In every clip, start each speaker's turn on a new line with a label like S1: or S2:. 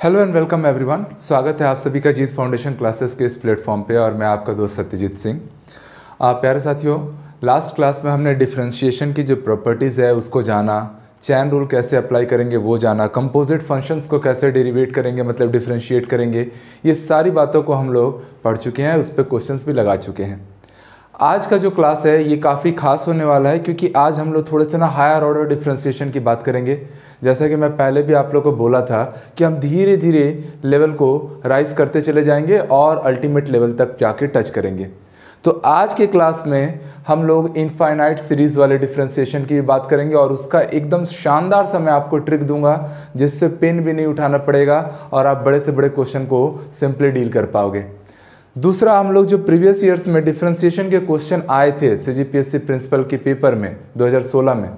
S1: Hello and welcome everyone स्वागत है आप सभी का जीत फाउंडेशन क्लासेस के इस प्लेटफॉर्म पे और मैं आपका दोस्त सत्यजीत सिंह। आप प्यारे साथियों लास्ट क्लास में हमने डिफ्रेंशिएशन की जो प्रॉपर्टीज़ है, उसको जाना चैन रूल कैसे अप्लाई करेंगे, वो जाना कंपोजिट फ़ंक्शंस को कैसे डेरिवेट करेंगे मतलब डिफ्रेंशिएट करेंगे, ये सारी बातों को हम लोग पढ़ चुके हैं, उस पर क्वेश्चन भी लगा चुके हैं। आज का जो क्लास है, ये काफ़ी खास होने वाला है, क्योंकि आज हम लोग थोड़े से ना हायर ऑर्डर डिफ्रेंसिएशन की बात करेंगे। जैसा कि मैं पहले भी आप लोग को बोला था कि हम धीरे धीरे लेवल को राइज करते चले जाएँगे और अल्टीमेट लेवल तक जाके टच करेंगे। तो आज के क्लास में हम लोग इनफाइनाइट सीरीज़ वाले डिफ्रेंसिएशन की भी बात करेंगे और उसका एकदम शानदार सा मैं आपको ट्रिक दूँगा, जिससे पेन भी नहीं उठाना पड़ेगा और आप बड़े से बड़े क्वेश्चन को सिंपली डील कर पाओगे। दूसरा, हम लोग जो प्रीवियस ईयर्स में डिफ्रेंसिएशन के क्वेश्चन आए थे सीजीपीएससी प्रिंसिपल के पेपर में 2016 में,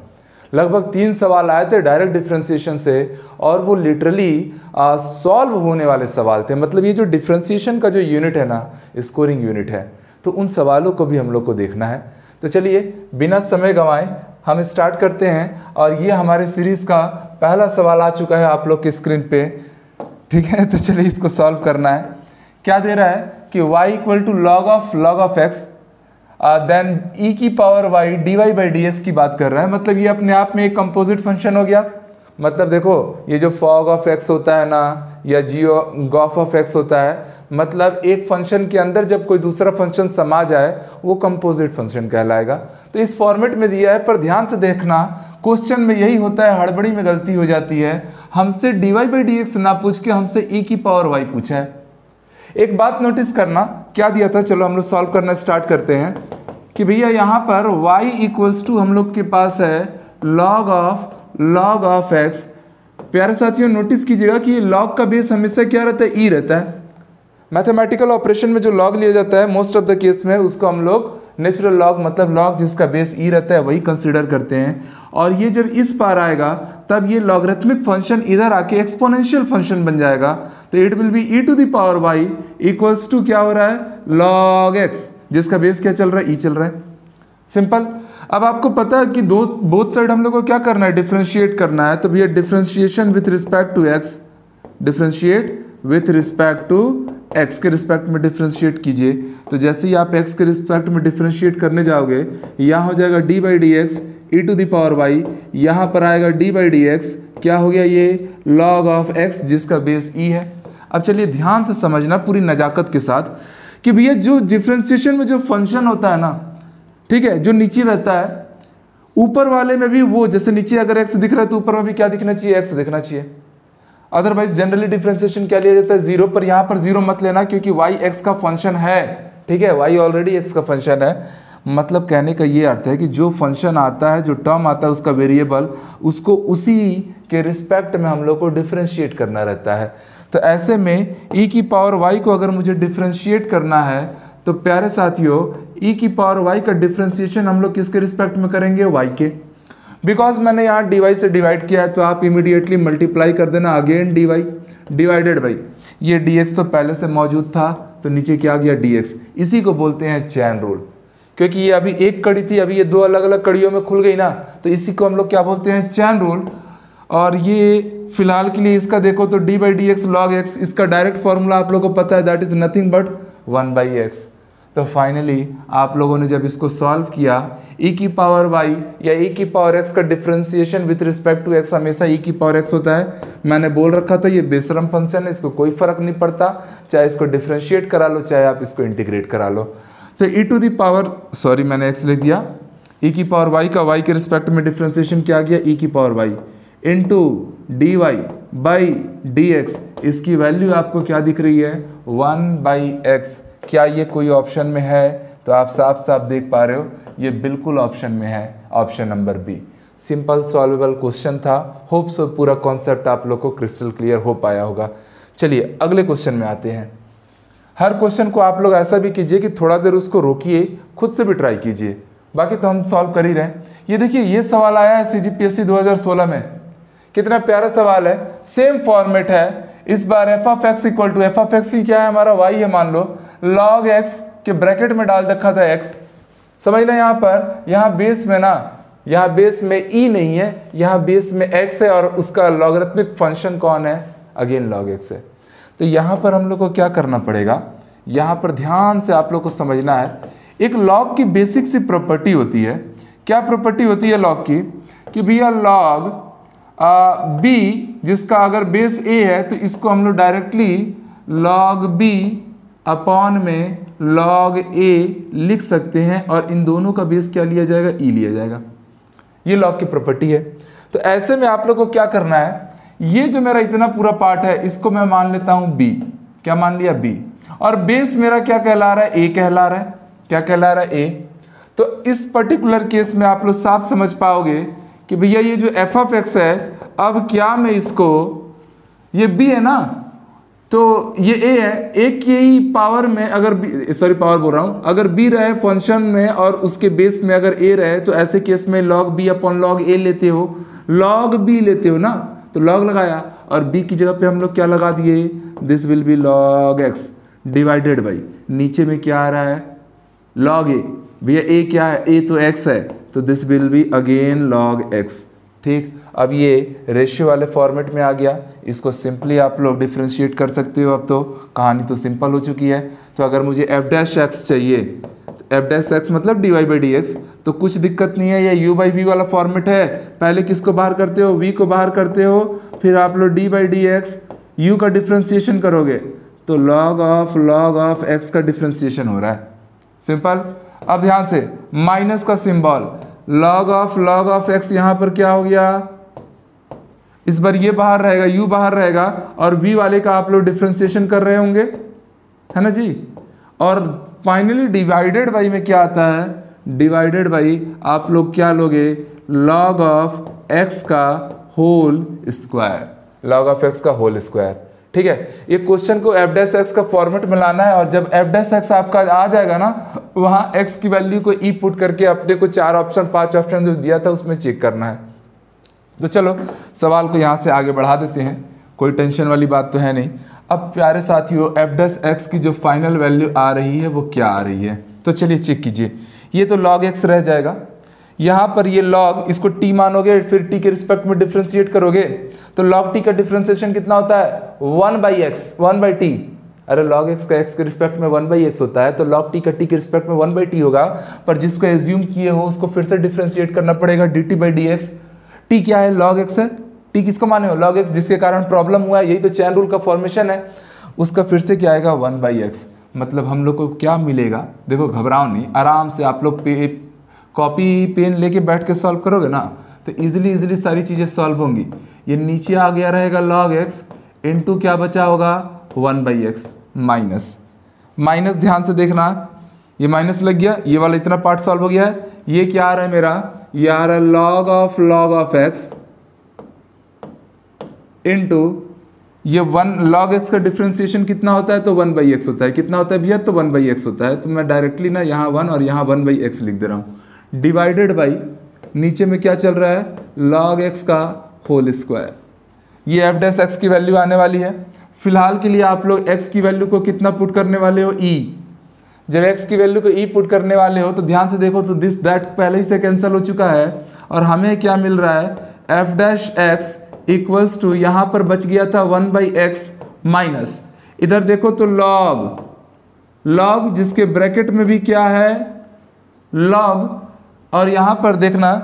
S1: लगभग तीन सवाल आए थे डायरेक्ट डिफ्रेंसिएशन से, और वो लिटरली सॉल्व होने वाले सवाल थे। मतलब ये जो डिफ्रेंसिएशन का जो यूनिट है ना स्कोरिंग यूनिट है तो उन सवालों को भी हम लोग को देखना है। तो चलिए, बिना समय गंवाए, हम स्टार्ट करते हैं, और ये हमारे सीरीज़ का पहला सवाल आ चुका है आप लोग की स्क्रीन पे। ठीक है तो चलिए इसको सॉल्व करना है। क्या दे रहा है? कि y equal to log of log of x then e की power y dy y by d की बात कर रहा है। मतलब ये अपने आप में एक कंपोजिट फ़ंक्शन हो गया। मतलब देखो, ये जो फॉग ऑफ़ x होता है ना, या जियो गॉफ ऑफ़ x होता है मतलब एक फ़ंक्शन के अंदर जब कोई दूसरा फ़ंक्शन समा जाए, वो कंपोजिट फ़ंक्शन कहलाएगा। तो इस फॉर्मेट में दिया है, पर ध्यान से देखना क्वेश्चन में यही होता है, हड़बड़ी में गलती हो जाती है। हमसे डी वाई बाई डी ना पूछ के हमसे e की पावर y पूछा है। एक बात नोटिस करना, क्या दिया था? चलो हम लोग सॉल्व करना स्टार्ट करते हैं कि भैया यहाँ पर y इक्वल्स टू हम लोग के पास है log of log of x प्यारे साथियों नोटिस कीजिएगा कि log का बेस हमेशा क्या रहता है? E रहता है। मैथमेटिकल ऑपरेशन में जो लॉग लिया जाता है मोस्ट ऑफ़ द केस में, उसको हम लोग नेचुरल लॉग मतलब लॉग जिसका बेस ई रहता है, वही कंसिडर करते हैं। और ये जब इस पार आएगा, तब ये लॉगरिथमिक फ़ंक्शन इधर आके एक्सपोनेंशियल फ़ंक्शन बन जाएगा। तो it will be e to the power y equals to क्या हो रहा है? लॉग एक्स जिसका बेस क्या चल रहा है? ई चल रहा है। सिंपल अब आपको पता है कि दो बोथ साइड हम लोग को क्या करना है? डिफ्रेंशिएट करना है। तो भैया differentiation with respect to x differentiate with respect to x के रिस्पेक्ट में डिफ्रेंशिएट कीजिए। तो जैसे ही आप एक्स के रिस्पेक्ट में डिफ्रेंशिएट करने जाओगे, यहाँ हो जाएगा d by d x e to the power y यहाँ पर आएगा डी बाई डी एक्स क्या हो गया ये? लॉग ऑफ़ एक्स जिसका बेस ई है। अब चलिए ध्यान से समझना पूरी नजाकत के साथ कि भैया जो डिफ्रेंशिएशन में जो फ़ंक्शन होता है ना, ठीक है, जो नीचे रहता है, ऊपर वाले में भी वो, जैसे नीचे अगर एक्स दिख रहा है तो ऊपर में भी क्या दिखना चाहिए? एक्स दिखना चाहिए। अदरवाइज़ जनरली डिफ्रेंसिएशन क्या लिया जाता है? ज़ीरो पर यहाँ पर ज़ीरो मत लेना क्योंकि वाई एक्स का फ़ंक्शन है। ठीक है? वाई ऑलरेडी एक्स का फ़ंक्शन है। मतलब कहने का ये अर्थ है कि जो फ़ंक्शन आता है, जो टर्म आता है, उसका वेरिएबल उसको उसी के रिस्पेक्ट में हम लोग को डिफ्रेंशिएट करना रहता है। तो ऐसे में e की पावर y को अगर मुझे डिफ्रेंशिएट करना है तो प्यारे साथियों e की पावर y का डिफ्रेंशिएशन हम लोग किसके रिस्पेक्ट में करेंगे? Y के। बिकॉज़ मैंने यहाँ डीवाई से डिवाइड किया है तो आप इमीडिएटली मल्टीप्लाई कर देना again d y divided by ये डी एक्स तो पहले से मौजूद था तो नीचे क्या गया डी एक्स इसी को बोलते हैं चैन रूल क्योंकि ये अभी एक कड़ी थी, अभी ये दो अलग अलग कड़ियों में खुल गई ना तो इसी को हम लोग क्या बोलते हैं? चैन रूल और ये फ़िलहाल के लिए इसका देखो तो d by d x log x इसका डायरेक्ट फॉर्मूला आप लोगों को पता है that is nothing but one by x तो फाइनली आप लोगों ने जब इसको सॉल्व किया e की पावर y या e की पावर x का differentiation with respect to x हमेशा e की पावर x होता है। मैंने बोल रखा था, ये बेसरम फ़ंक्शन है, इसको कोई फ़र्क नहीं पड़ता। चाहे इसको डिफ्रेंशिएट करा लो, चाहे आप इसको इंटीग्रेट करा लो। तो e to the power sorry मैंने x लिख दिया। E की पावर y का y के रिस्पेक्ट में डिफ्रेंसिएशन क्या गया? E की power y to d y by d x इसकी वैल्यू आपको क्या दिख रही है? वन बाई एक्स क्या ये कोई ऑप्शन में है? तो आप साफ़ साफ़ देख पा रहे हो। ये बिल्कुल ऑप्शन में है option number B simple solvable question था। होप सो पूरा कॉन्सेप्ट आप लोग को क्रिस्टल क्लियर हो पाया होगा। चलिए, अगले क्वेश्चन में आते हैं। हर क्वेश्चन को आप लोग ऐसा भी कीजिए कि थोड़ा देर उसको रोकिए, खुद से भी ट्राई कीजिए। बाकी तो हम सॉल्व कर ही रहे हैं। ये देखिए, ये सवाल आया है सी जी पी एस सी दो हज़ार सोलह में। कितना प्यारा सवाल है। सेम फॉर्मेट है। इस बार f of x equal to f of x क्या है हमारा? वाई है मान लो। लॉग एक्स के ब्रैकेट में डाल रखा था एक्स समझना यहाँ पर, यहाँ बेस में ना, यहाँ बेस में ई e नहीं है, यहाँ बेस में एक्स है और उसका लॉगरिथमिक फ़ंक्शन कौन है? अगेन लॉग एक्स है। तो यहाँ पर हम लोग को क्या करना पड़ेगा? यहाँ पर ध्यान से आप लोग को समझना है, एक लॉग की बेसिक सी प्रॉपर्टी होती है। क्या प्रॉपर्टी होती है लॉग की? कि भैया लॉग बी जिसका अगर बेस ए है तो इसको हम लोग डायरेक्टली लॉग बी अपॉन में लॉग ए लिख सकते हैं और इन दोनों का बेस क्या लिया जाएगा? ई e लिया जाएगा। ये लॉग की प्रॉपर्टी है। तो ऐसे में आप लोग को क्या करना है? ये जो मेरा इतना पूरा पार्ट है, इसको मैं मान लेता हूँ बी क्या मान लिया? बी और बेस मेरा क्या कहला रहा है? ए कहला रहा है। क्या कहला रहा है? ए तो इस पर्टिकुलर केस में आप लोग साफ़ समझ पाओगे कि भैया ये जो एफ़ ऑफ़ एक्स है, अब क्या मैं इसको, ये बी है ना? तो ये ए है ए की पावर में अगर सॉरी पावर बोल रहा हूँ, अगर बी रहे फ़ंक्शन में और उसके बेस में अगर ए रहे तो ऐसे केस में log b upon log a लेते हो। लॉग बी लेते हो ना? तो लॉग लगाया और बी की जगह पे हम लोग क्या लगा दिए? This will be log x divided by नीचे में क्या आ रहा है? लॉग ए भैया ए क्या है? ए तो एक्स है तो this will be again log x ठीक? अब ये रेशियो वाले फॉर्मेट में आ गया। इसको सिंपली आप लोग डिफ्रेंशिएट कर सकते हो अब तो। कहानी तो सिंपल हो चुकी है। तो अगर मुझे एफ़ डैश एक्स चाहिए तो एफ़ डैश एक्स मतलब d y by d x तो कुछ दिक्कत नहीं है, ये यू बाई वी वाला फॉर्मेट है। पहले किसको बाहर करते हो? वी को बाहर करते हो। फिर आप लोग d by d x u का डिफ्रेंसिएशन करोगे। तो log of log of x का डिफ्रेंसिएशन हो रहा है। सिंपल अब ध्यान से माइनस का symbol log of log of x यहाँ पर क्या हो गया? इस बार ये बाहर रहेगा, यू बाहर रहेगा और वी वाले का आप लोग डिफ्रेंसिएशन कर रहे होंगे, है ना जी? और फाइनली डिवाइडेड बाई में क्या आता है? डिवाइडेड बाई आप लोग क्या लोगे? लॉग ऑफ़ एक्स का whole square log of x का होल स्क्वायर ठीक है? ये क्वेश्चन को एफ़ डेस एक्स का फॉर्मेट में लाना है और जब एफ़ डेस एक्स आपका आ जाएगा ना, वहाँ एक्स की वैल्यू को ई e पुट करके अपने को चार ऑप्शन पाँच ऑप्शन जो दिया था उसमें चेक करना है। तो चलो, सवाल को यहाँ से आगे बढ़ा देते हैं। कोई टेंशन वाली बात तो है नहीं। अब प्यारे साथियों एफ़ डेस एक्स की जो फाइनल वैल्यू आ रही है, वो क्या आ रही है? तो चलिए चेक कीजिए। ये तो लॉग एक्स रह जाएगा। यहाँ पर ये लॉग इसको टी मानोगे, फिर टी के रिस्पेक्ट में डिफ्रेंशिएट करोगे। तो लॉग टी का डिफ्रेंसिएशन कितना होता है? One by x one by t अरे लॉग एक्स का एक्स के रिस्पेक्ट में वन बाई एक्स होता है तो लॉग टी का टी के रिस्पेक्ट में वन बाई टी होगा। पर जिसको एज्यूम किए हो, उसको फिर से डिफ्रेंशिएट करना पड़ेगा d t by d x t क्या है? लॉग एक्स है। टी किसको माने हो? लॉग एक्स जिसके कारण प्रॉब्लम हुआ है, यही तो चैन रूल का फॉर्मेशन है। उसका फिर से क्या आएगा? वन बाई एक्स मतलब हम लोग को क्या मिलेगा? देखो, घबराओ नहीं। आराम से आप लोग पे कॉपी पेन लेके बैठ के सॉल्व करोगे ना तो इजीली इजीली सारी चीज़ें सॉल्व होंगी। ये नीचे आ गया रहेगा लॉग एक्स इंटू क्या बचा होगा? One by x minus minus ध्यान से देखना। ये माइनस लग गया। ये वाला इतना पार्ट सॉल्व हो गया है। ये क्या आ रहा है मेरा? आ रहा है log of log of x into ये वन लॉग एक्स का डिफ्रेंसिएशन कितना होता है तो वन बाई एक्स होता है। कितना होता है भैया? तो वन बाई एक्स होता है। तो मैं डायरेक्टली ना यहाँ वन और यहाँ वन बाई एक्स लिख दे रहा हूँ। डिवाइडेड बाई नीचे में क्या चल रहा है? लॉग एक्स का होल स्क्वायर ये एफ़ डेस एक्स की वैल्यू आने वाली है। फ़िलहाल के लिए आप लोग एक्स की वैल्यू को कितना पुट करने वाले हो? E e. जब एक्स की वैल्यू को e पुट करने वाले हो तो ध्यान से देखो तो दिस दैट पहले ही से कैंसिल हो चुका है। और हमें क्या मिल रहा है? F dash x equals to यहाँ पर बच गया था वन बाई एक्स माइनस इधर देखो तो लॉग लॉग जिसके ब्रैकेट में भी क्या है? लॉग और यहाँ पर देखना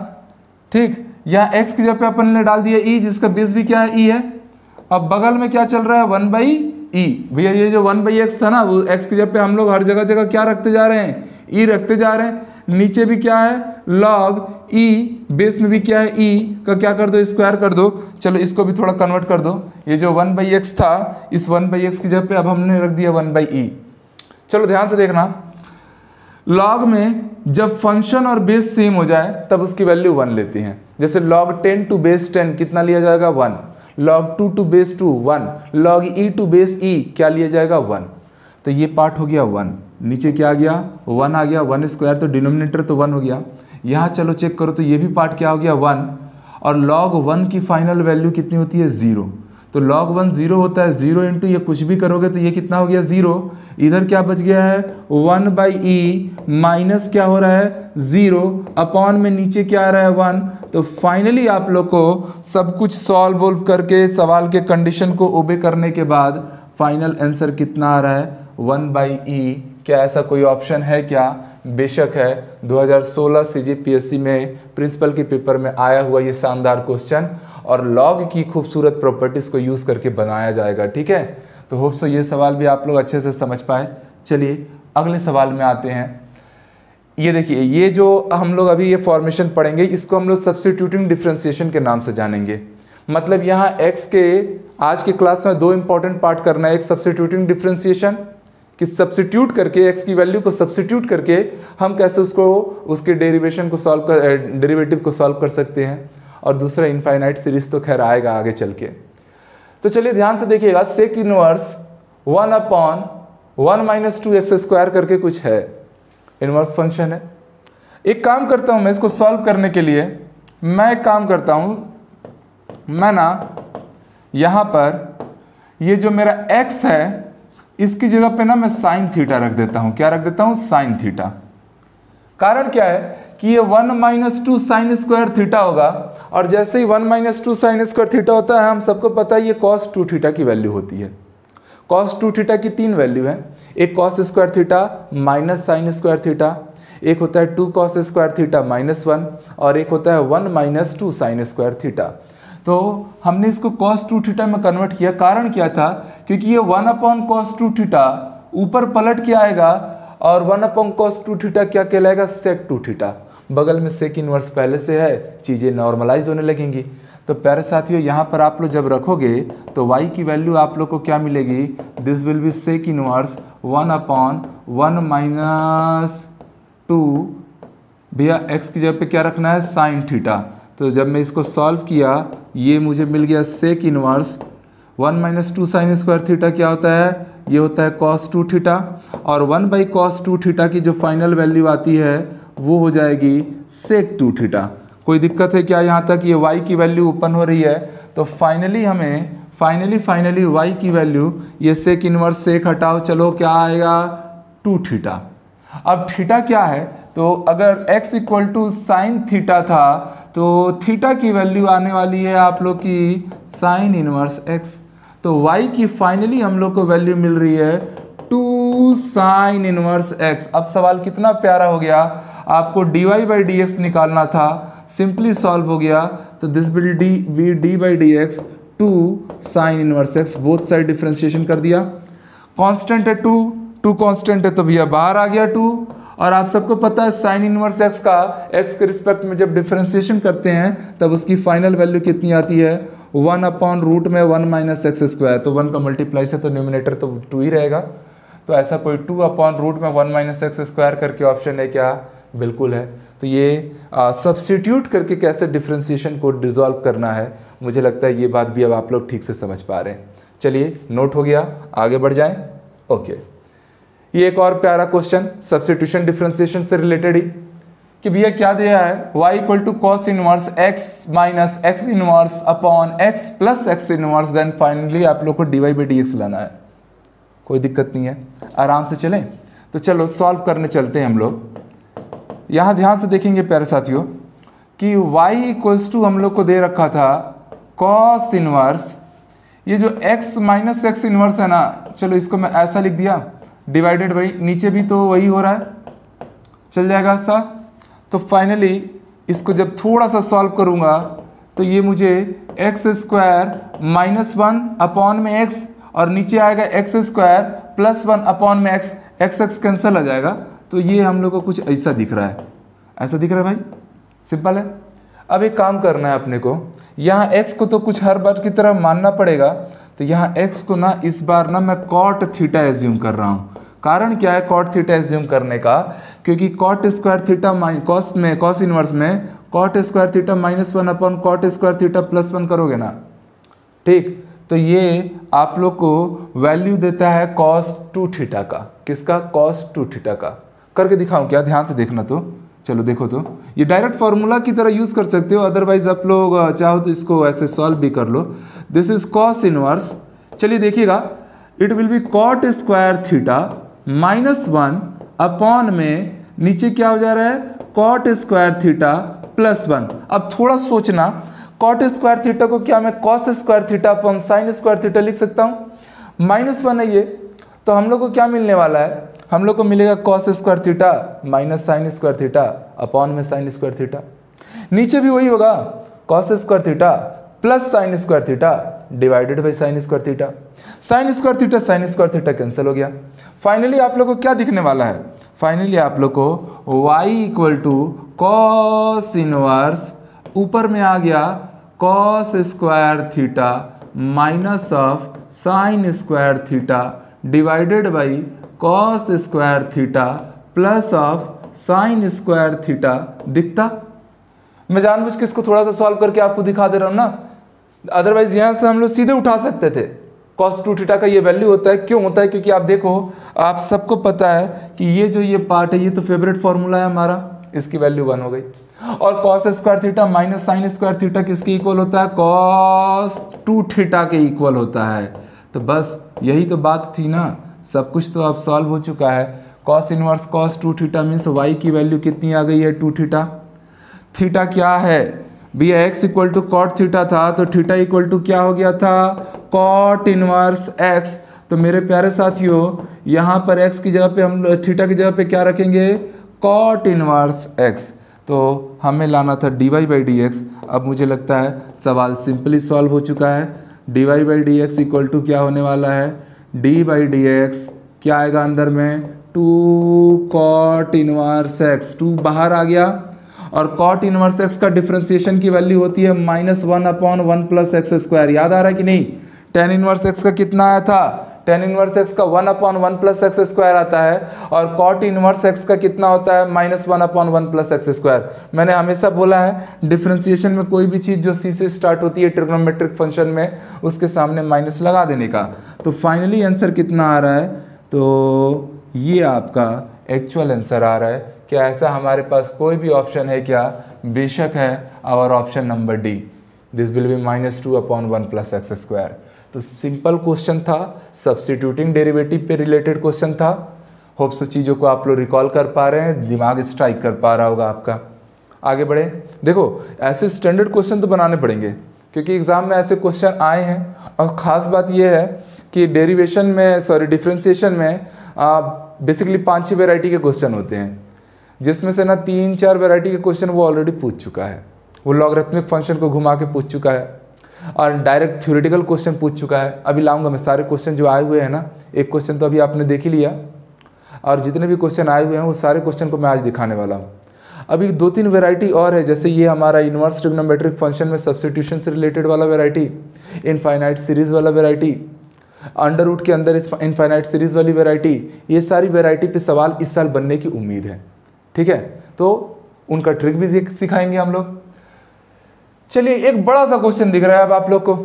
S1: ठीक यहाँ एक्स की जगह पे अपन ने डाल दिया ई e, जिसका बेस भी क्या है? ई e है। अब बगल में क्या चल रहा है? वन बाई ई भैया, ये जो वन बाई एक्स था ना, वो एक्स की जगह पे हम लोग हर जगह जगह क्या रखते जा रहे हैं? ई e रखते जा रहे हैं। नीचे भी क्या है? लॉग ई बेस में भी क्या है? ई का क्या कर दो? स्क्वायर कर दो। चलो, इसको भी थोड़ा कन्वर्ट कर दो। ये जो वन बाई एक्स था, इस वन बाई एक्स की जगह पे अब हमने रख दिया वन बाई ई चलो, ध्यान से देखना। लॉग में जब फ़ंक्शन और बेस सेम हो जाए, तब उसकी वैल्यू वन लेती हैं। जैसे log ten to base ten कितना लिया जाएगा? One log two to base two one log e to base e क्या लिया जाएगा? वन तो ये पार्ट हो गया वन नीचे क्या आ गया? वन आ गया. वन स्क्वायर तो डिनोमिनेटर तो वन हो गया. यहाँ चलो चेक करो तो ये भी पार्ट क्या हो गया? वन और लॉग वन की फाइनल वैल्यू कितनी होती है? ज़ीरो तो log वन ज़ीरो होता है ज़ीरो इंटू ये कुछ भी करोगे तो ये कितना हो गया ज़ीरो इधर क्या बच गया है? वन बाई ई माइनस क्या हो रहा है? ज़ीरो अपॉन में नीचे क्या आ रहा है? वन तो फाइनली आप लोग को सब कुछ सॉल्व वोल्व करके, सवाल के कंडीशन को ओबे करने के बाद फाइनल आंसर कितना आ रहा है? वन बाई ई क्या ऐसा कोई ऑप्शन है क्या? बेशक है। 2016 सीजीपीएससी में प्रिंसिपल के पेपर में आया हुआ ये शानदार क्वेश्चन और लॉग की खूबसूरत प्रॉपर्टीज़ को यूज़ करके बनाया जाएगा, ठीक है? तो होप सो ये सवाल भी आप लोग अच्छे से समझ पाए। चलिए, अगले सवाल में आते हैं। ये देखिए, ये जो हम लोग अभी ये फॉर्मेशन पढ़ेंगे, इसको हम लोग सब्सिट्यूटिंग डिफ्रेंसिएशन के नाम से जानेंगे। मतलब यहाँ एक्स के, आज के क्लास में दो इंपॉर्टेंट पार्ट करना है, एक सब्सिट्यूटिंग डिफ्रेंसिएशन कि सब्सिट्यूट करके, x की वैल्यू को सब्सिट्यूट करके, हम कैसे उसको, उसके डेरिवेशन को सॉल्व कर डेरिवेटिव को सॉल्व कर सकते हैं? और दूसरा इनफाइनाइट सीरीज़ तो खैर आएगा आगे चल के। तो चलिए ध्यान से देखिएगा sec inverse one upon one minus two x square करके कुछ है। इनवर्स फ़ंक्शन है। एक काम करता हूँ मैं इसको सॉल्व करने के लिए। मैं एक काम करता हूँ। मैं ना यहाँ पर ये जो मेरा एक्स है इसकी जगह पे ना मैं साइन थीटा रख देता हूँ। क्या रख देता हूँ? Sine theta. कारण क्या है कि ये one minus two sine square theta होगा, और जैसे ही one minus two sine square theta होता है, हम सबको पता है ये कॉस टू थीटा की वैल्यू होती है। कॉस टू थीटा की तीन वैल्यू है। एक cos square theta minus sine square theta, एक होता है two cos square theta minus one, और एक होता है one minus two sine square theta. तो हमने इसको कॉस टू थीटा में कन्वर्ट किया। कारण क्या था? क्योंकि ये one upon cos two theta ऊपर पलट के आएगा और one upon cos two theta क्या कहलाएगा? सेक टू थीटा बगल में सेक इनवर्स पहले से है, चीज़ें नॉर्मलाइज होने लगेंगी। तो प्यारे साथियों, यहाँ पर आप लोग जब रखोगे तो y की वैल्यू आप लोग को क्या मिलेगी? This will be sec inverse one upon one minus two भैया, x की जगह पे क्या रखना है? साइन थीटा तो जब मैं इसको सॉल्व किया ये मुझे मिल गया sec inverse one minus two sine square theta क्या होता है? ये होता है कॉस टू थीटा और one by cos two theta की जो फाइनल वैल्यू आती है, वो हो जाएगी सेक टू थीटा कोई दिक्कत है क्या यहाँ तक? ये वाई की वैल्यू ओपन हो रही है। तो फाइनली हमें फाइनली फाइनली वाई की वैल्यू ये सेक इनवर्स सेक हटाओ, चलो क्या आएगा? टू थीटा अब थीटा क्या है? तो अगर x equal to sine theta था तो थीटा की वैल्यू आने वाली है आप लोग की साइन इनवर्स x तो y की फाइनली हम लोग को वैल्यू मिल रही है टू साइन इनवर्स x अब सवाल कितना प्यारा हो गया। आपको डी वाई बाई डी निकालना था सिंपली सॉल्व हो गया। तो this will d be d by d x two sine inverse x both side differentiation कर दिया। कांस्टेंट है टू टू कांस्टेंट है तो भैया बाहर आ गया टू और आप सबको पता है साइन इनवर्स एक्स का एक्स के रिस्पेक्ट में जब डिफ्रेंशिएशन करते हैं, तब उसकी फाइनल वैल्यू कितनी आती है? वन अपॉन रूट में वन माइनस एक्स स्क्वायर तो वन का मल्टीप्लाई से तो न्यूमिनेटर तो टू ही रहेगा। तो ऐसा कोई टू अपॉन रूट में वन माइनस एक्स स्क्वायर करके ऑप्शन है क्या? बिल्कुल है। तो ये सब्सटीट्यूट करके कैसे डिफ्रेंसिएशन को डिजॉल्व करना है, मुझे लगता है ये बात भी अब आप लोग ठीक से समझ पा रहे हैं। चलिए नोट हो गया, आगे बढ़ जाएँ। ओके ये एक और प्यारा क्वेश्चन सब्सटीट्यूशन डिफ्रेंसिएशन से रिलेटेड ही। कि भैया क्या दिया है? y equal to cos inverse x minus x inverse upon x plus x inverse then finally आप लोग को d y by d x लाना है। कोई दिक्कत नहीं है। आराम से चलें। तो चलो सॉल्व करने चलते हैं हम लोग। यहाँ ध्यान से देखेंगे प्यारे साथियों, कि y इक्वल्स टू हम लोग को दे रखा था कॉस इनवर्स ये जो x माइनस एक्स इनवर्स है ना, चलो इसको मैं ऐसा लिख दिया। डिवाइडेड बाई नीचे भी तो वही हो रहा है। चल जाएगा सा तो फाइनली इसको जब थोड़ा सा सॉल्व करूँगा तो ये मुझे x square minus one upon में एक्स और नीचे आएगा x square plus one upon में एक्स एक्स एक्स कैंसिल आ जाएगा। तो ये हम लोग को कुछ ऐसा दिख रहा है। ऐसा दिख रहा है भाई? सिंपल है। अब एक काम करना है अपने को। यहाँ x को तो कुछ हर बार की तरह मानना पड़ेगा। तो यहाँ x को ना इस बार ना मैं कॉट थीटा एज्यूम कर रहा हूँ। कारण क्या है कॉट थीटा एज्यूम करने का? क्योंकि कॉट स्क्वायर थीटा कॉस में कॉस इनवर्स में cot square theta minus one upon cot square theta plus one करोगे ना? ठीक? तो ये आप लोग को वैल्यू देता है कॉस टू थीटा का। किसका? कॉस टू थीटा का। करके दिखाऊँ क्या? ध्यान से देखना तो। चलो देखो तो। ये डायरेक्ट फार्मूला की तरह यूज़ कर सकते हो। अदरवाइज़ आप लोग चाहो तो इसको ऐसे सॉल्व भी कर लो। दिस इज़ कॉस इनवर्स चलिए देखिएगा। It will be cot square theta minus one upon में नीचे क्या हो जा रहा है? Cot square theta plus one अब थोड़ा सोचना। कॉट स्क्वायर थीटा को क्या मैं cos square theta upon sine square theta लिख सकता हूँ? माइनस वन है ये। तो हम लोग को क्या मिलने वाला है? हम लोग को मिलेगा cos square theta minus sine square theta upon में साइन स्क्वायर थीटा नीचे भी वही होगा। Cos square theta plus sine square theta divided by sine square theta sine square theta sine square theta cancel हो गया। फाइनली आप लोग को क्या दिखने वाला है? फाइनली आप लोग को y equal to cos inverse ऊपर में आ गया cos square theta minus of sine square theta divided by cos square theta plus of sine square theta दिखता? मैं जानबूझ के इसको थोड़ा सा सॉल्व करके आपको दिखा दे रहा हूँ ना। अदरवाइज़ यहाँ से हम लोग सीधे उठा सकते थे। कॉस टू थीटा का ये वैल्यू होता है। क्यों होता है? क्योंकि आप देखो, आप सबको पता है कि ये जो ये पार्ट है, ये तो फेवरेट फॉर्मूला है हमारा। इसकी वैल्यू वन हो गई। और cos square theta minus sine square theta किसके इक्वल होता है? कॉस टू थीटा के इक्वल होता है। तो बस, यही तो बात थी ना। सब कुछ तो अब सॉल्व हो चुका है। Cos inverse cos two theta means y की वैल्यू कितनी आ गई है? टू थीटा थीटा क्या है? Be x equal to cot theta था तो थीटा इक्वल टू क्या हो गया था? Cot inverse x. तो मेरे प्यारे साथियों, यहाँ पर एक्स की जगह पे हम थीटा की जगह पे क्या रखेंगे? Cot inverse x. तो हमें लाना था d y by d x अब मुझे लगता है सवाल सिंपली सॉल्व हो चुका है। D y by d x equal to क्या होने वाला है? डी बाई डी एक्स क्या आएगा अंदर में? Two cot inverse x. Two बाहर आ गया। और कॉट इनवर्स एक्स का डिफ्रेंसिएशन की वैल्यू होती है minus one upon one plus x square याद आ रहा है कि नहीं? टेन इनवर्स एक्स का कितना आया था? टेन इनवर्स एक्स का one upon one plus x square आता है और कॉट इनवर्स एक्स का कितना होता है? Minus one upon one plus x square मैंने हमेशा बोला है डिफ्रेंसिएशन में कोई भी चीज़ जो सी से स्टार्ट होती है ट्रिग्नोमेट्रिक फ़ंक्शन में, उसके सामने माइनस लगा देने का। तो फाइनली आंसर कितना आ रहा है? तो ये आपका एक्चुअल आंसर आ रहा है। क्या ऐसा हमारे पास कोई भी ऑप्शन है क्या? बेशक है our option number d this will be minus two upon one plus x square तो सिंपल क्वेश्चन था सब्सिट्यूटिंग डेरिवेटिव पे रिलेटेड क्वेश्चन था. होप्स चीज़ों को आप लोग रिकॉल कर पा रहे हैं, दिमाग स्ट्राइक कर पा रहा होगा आपका. आगे बढ़े. देखो, ऐसे स्टैंडर्ड क्वेश्चन तो बनाने पड़ेंगे, क्योंकि एग्ज़ाम में ऐसे क्वेश्चन आए हैं. और ख़ास बात यह है कि डेरिवेशन में सॉरी डिफ्रेंसिएशन में बेसिकली पाँच छः वेराइटी के क्वेश्चन होते हैं. जिसमें से ना तीन चार वेराइटी के क्वेश्चन वो ऑलरेडी पूछ चुका है। वो लॉगरिथमिक फ़ंक्शन को घुमा के पूछ चुका है और डायरेक्ट थ्योरेटिकल क्वेश्चन पूछ चुका है। अभी लाऊँगा मैं, सारे क्वेश्चन जो आए हुए हैं ना, एक क्वेश्चन तो अभी आपने देख ही लिया। और जितने भी क्वेश्चन आए हुए हैं, वो सारे क्वेश्चन को मैं आज दिखाने वाला हूँ। अभी दो तीन वेराइटी और है, जैसे ये हमारा इन्वर्स ट्रिग्नोमेट्रिक फ़ंक्शन में सब्सटीट्यूशन से रिलेटेड वाला वेराइटी इनफाइनाइट सीरीज़ वाला वेराइटी अंडर के अंदर इनफाइनाइट सीरीज़ वाली वेराइटी ये सारी वेराइटी पे सवाल इस साल बनने की उम्मीद है। ठीक है? तो उनका ट्रिक भी सिखाएँगे हम लोग। चलिए, एक बड़ा सा क्वेश्चन दिख रहा है अब आप लोग को।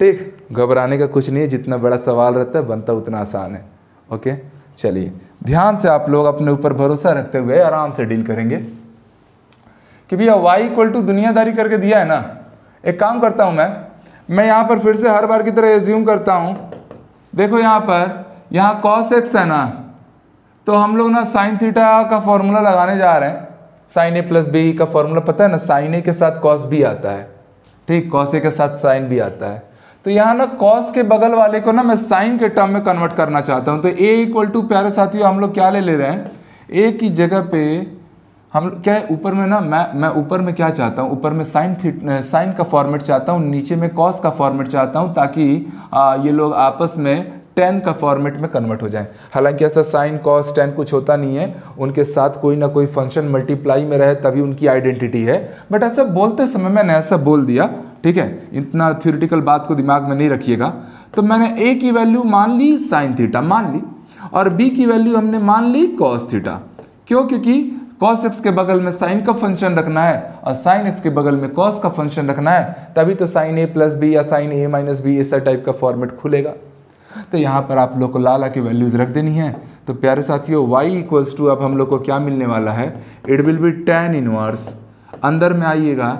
S1: ठीक, घबराने का कुछ नहीं है, जितना बड़ा सवाल रहता है, बनता उतना आसान है। ओके? चलिए, ध्यान से आप लोग अपने ऊपर भरोसा रखते हुए आराम से डील करेंगे। कि भैया वाई इक्वल टू दुनियादारी करके दिया है ना? एक काम करता हूँ मैं। मैं यहाँ पर फिर से हर बार की तरह एज्यूम करता हूँ। देखो यहाँ पर, यहाँ कॉस एक्स है ना? तो हम लोग ना साइन थीटा का फॉर्मूला लगाने जा रहे हैं। साइन ए प्लस बी का फॉर्मूला पता है ना साइन ए के साथ कॉस बी आता है। ठीक कॉस ए के साथ साइन बी आता है। तो यहाँ ना कॉस के बगल वाले को ना मैं साइन के टर्म में कन्वर्ट करना चाहता हूँ। तो ए इक्वल टू प्यारे साथियों हम लोग क्या ले ले रहे हैं? ए की जगह पे हम क्या है ऊपर में ना मैं मैं ऊपर में क्या चाहता हूँ? ऊपर में साइन थी साइन का फॉर्मेट चाहता हूँ। नीचे में कॉस का फॉर्मेट चाहता हूँ ताकि आ, ये लोग आपस में टेन का फॉर्मेट में कन्वर्ट हो जाए। हालाँकि ऐसा साइन, कॉस, टेन कुछ होता नहीं है। उनके साथ कोई ना कोई फ़ंक्शन मल्टीप्लाई में रहे, तभी उनकी आइडेंटिटी है। बट ऐसा बोलते समय मैंने ऐसा बोल दिया, ठीक है? इतना थ्योरिटिकल बात को दिमाग में नहीं रखिएगा। तो मैंने ए की वैल्यू मान ली साइन थीटा मान ली, और बी की वैल्यू हमने मान ली कॉस थीटा क्यों? क्योंकि कॉस एक्स के बगल में साइन का फ़ंक्शन रखना है, और साइन एक्स के बगल में कॉस का फ़ंक्शन रखना है, तभी तो साइन ए प्लस बी या साइन ए माइनस बी ऐसा टाइप का फॉर्मेट खुलेगा। तो यहाँ पर आप लोग को लाला की वैल्यूज़ रख देनी है। तो प्यारे साथियों, y इक्वल्स टू अब हम लोग को क्या मिलने वाला है? It will be tan inverse अंदर में आइएगा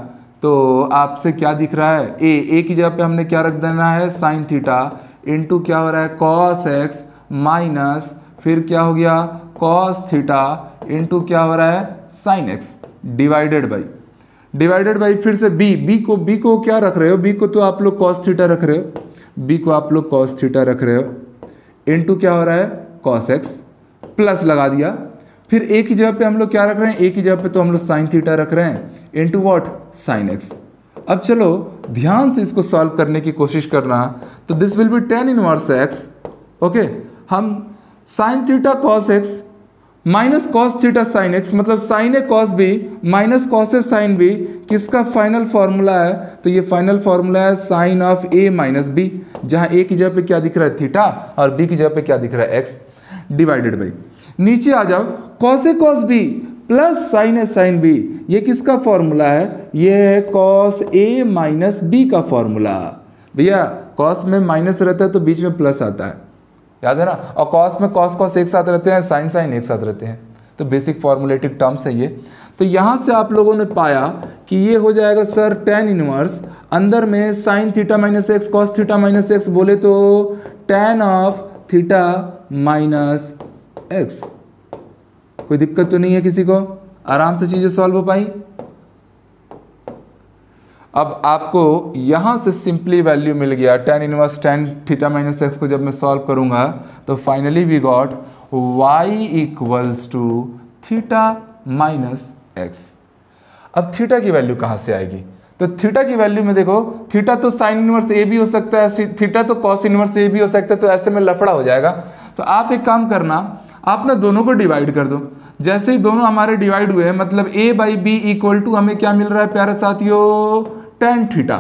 S1: तो आपसे क्या दिख रहा है? ए ए की जगह पे हमने क्या रख देना है? साइन थीटा इंटू क्या हो रहा है? कॉस एक्स माइनस फिर क्या हो गया? कॉस थीटा इंटू क्या हो रहा है? Sine x divided by divided by फिर से बी बी को बी को क्या रख रहे हो? बी को तो आप लोग कॉस थीटा रख रहे हो। बी को आप लोग कॉस थीटा रख रहे हो। इंटू क्या हो रहा है? कॉस एक्स प्लस लगा दिया। फिर ए की जगह पे हम लोग क्या रख रहे हैं? ए की जगह पे तो हम लोग साइन थीटा रख रहे हैं। इंटू वॉट साइन एक्स अब चलो, ध्यान से इसको सॉल्व करने की कोशिश करना। तो this will be tan inverse x okay हम sine theta cos x minus cos theta sine x मतलब sine a cos b, minus cos a sine b, किसका फाइनल फॉर्मूला है? तो ये फाइनल फॉर्मूला है sine of a minus b, जहाँ ए की जगह पे क्या दिख रहा है? थीटा, और बी की जगह पे क्या दिख रहा है? एक्स डिवाइडेड बाई नीचे आ जाओ, cos a cos b plus sine a sine b, ये किसका फॉर्मूला है? ये है कॉस ए माइनस बी का फॉर्मूला भैया, कॉस में माइनस रहता है तो बीच में प्लस आता है। याद है ना? और कॉस में कॉस कॉस एक साथ रहते हैं साइन साइन एक साथ रहते हैं। तो बेसिक फॉर्मुलेटिक टर्म्स है ये। तो यहाँ से आप लोगों ने पाया कि ये हो जाएगा सर टेन इनवर्स अंदर में sine theta minus x cos theta minus x बोले तो tan of theta minus x कोई दिक्कत तो नहीं है किसी को? आराम से चीज़ें सॉल्व हो पाई। अब आपको यहाँ से सिंपली वैल्यू मिल गया tan inverse tan theta minus x को जब मैं सॉल्व करूँगा तो finally we got y equals to theta minus x अब थीटा की वैल्यू कहाँ से आएगी? तो थीटा की वैल्यू में देखो थीटा तो साइन इनवर्स ए भी हो सकता है थीटा तो कॉस इनवर्स ए भी हो सकता है तो ऐसे में लफड़ा हो जाएगा। तो आप एक काम करना, आप ना दोनों को डिवाइड कर दो। जैसे ही दोनों हमारे डिवाइड हुए मतलब a by b equal to हमें क्या मिल रहा है, प्यारे साथियों? टेन थीटा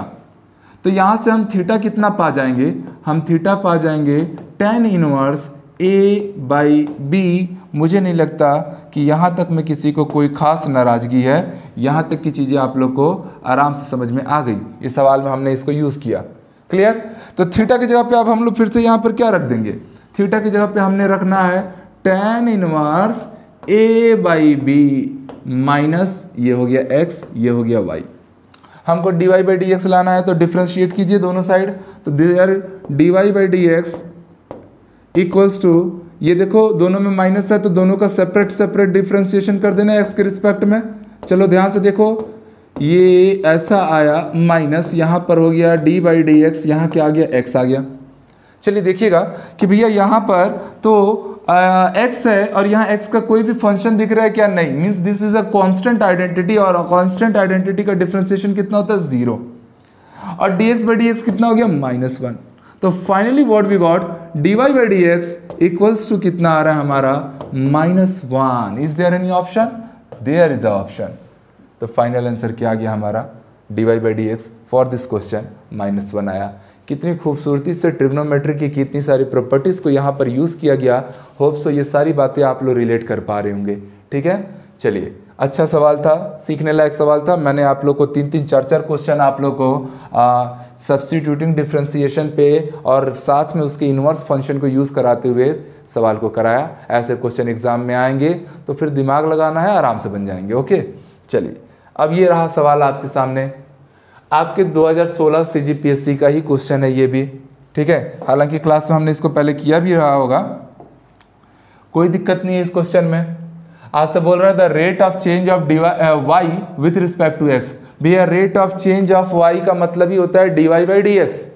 S1: तो यहाँ से हम थीटा कितना पा जाएँगे? हम थीटा पा जाएँगे tan inverse a by b मुझे नहीं लगता कि यहाँ तक में किसी को कोई खास नाराज़गी है। यहाँ तक की चीज़ें आप लोग को आराम से समझ में आ गई। इस सवाल में हमने इसको यूज़ किया। क्लियर तो थीटा की जगह पे अब हम लोग फिर से यहाँ पर क्या रख देंगे? थीटा की जगह पे हमने रखना है tan inverse a by b minus ये हो गया एक्स ये हो गया वाई हमको d y by d x लाना है तो डिफ्रेंशिएट कीजिए दोनों साइड तो there d y by d x equals to ये देखो, दोनों में माइनस है तो दोनों का सेपरेट सेपरेट डिफ्रेंशिएशन कर देना एक्स के रिस्पेक्ट में। चलो ध्यान से देखो, ये ऐसा आया माइनस यहाँ पर हो गया डी बाई डी एक्स यहाँ क्या आ गया एक्स आ गया। चलिए देखिएगा कि भैया यहाँ पर तो एक्स है और यहाँ एक्स का कोई भी फ़ंक्शन दिख रहा है क्या? नहीं. Means this is a constant identity और कांस्टेंट आइडेंटिटी का डिफ्रेंसिएशन कितना होता है? ज़ीरो और d x by d x कितना हो गया? माइनस वन तो finally what we got d y by d x equals to कितना आ रहा है हमारा? Minus one is there any option there is a option तो फाइनल आंसर क्या आ गया हमारा? D y by d x for this question minus one आया. कितनी खूबसूरती से ट्रिग्नोमेट्री की कितनी सारी प्रॉपर्टीज़ को यहाँ पर यूज़ किया गया। होप सो ये सारी बातें आप लोग रिलेट कर पा रहे होंगे। ठीक है? चलिए अच्छा सवाल था, सीखने लायक सवाल था। मैंने आप लोग को तीन तीन चार चार क्वेश्चन आप लोग को सब्सटीट्यूटिंग डिफ्रेंसिएशन पे और साथ में उसके इन्वर्स फ़ंक्शन को यूज़ कराते हुए सवाल को कराया। ऐसे क्वेश्चन एग्ज़ाम में आएँगे तो फिर दिमाग लगाना है, आराम से बन जाएँगे। ओके चलिए, अब ये रहा सवाल आपके सामने। आपके 2016 सीजीपीएससी का ही क्वेश्चन है ये भी, ठीक है? हालाँकि क्लास में हमने इसको पहले किया भी रहा होगा। कोई दिक्कत नहीं है इस क्वेश्चन में। आपसे बोल रहा था rate of change of d y with respect to x भैया rate of change of y का मतलब ही होता है d y by d x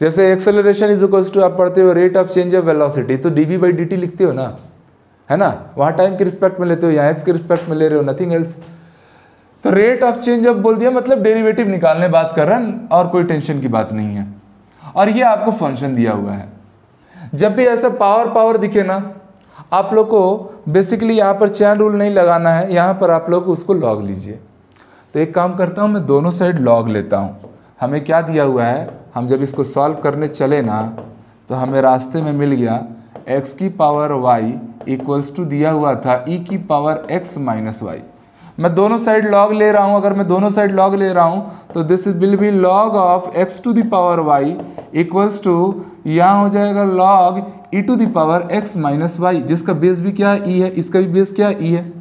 S1: जैसे एक्सेलरेशन इज़ इक्वल्स टू आप पढ़ते हो rate of change of velocity तो d v by d t लिखते हो ना? है ना? वहाँ टाइम के रिस्पेक्ट में लेते हो या एक्स के रिस्पेक्ट में ले रहे हो नथिंग एल्स तो रेट ऑफ़ चेंज अब बोल दिया मतलब डेरिवेटिव निकालने बात कर रहे हैं, और कोई टेंशन की बात नहीं है। और ये आपको फ़ंक्शन दिया हुआ है। जब भी ऐसा पावर पावर दिखे ना, आप लोग को बेसिकली यहाँ पर चैन रूल नहीं लगाना है, यहाँ पर आप लोग उसको लॉग लीजिए। तो एक काम करता हूँ, मैं दोनों साइड लॉग लेता हूँ। हमें क्या दिया हुआ है? हम जब इसको सॉल्व करने चले ना तो हमें रास्ते में मिल गया, x की पावर y इक्वल्स टू दिया हुआ था e की पावर x माइनस वाई मैं दोनों साइड लॉग ले रहा हूँ, अगर मैं दोनों साइड लॉग ले रहा हूँ तो this is will be log of x to the power y equals to यहाँ हो जाएगा log e to the power x minus y जिसका बेस भी क्या है ई e है, इसका भी बेस क्या है ई e है।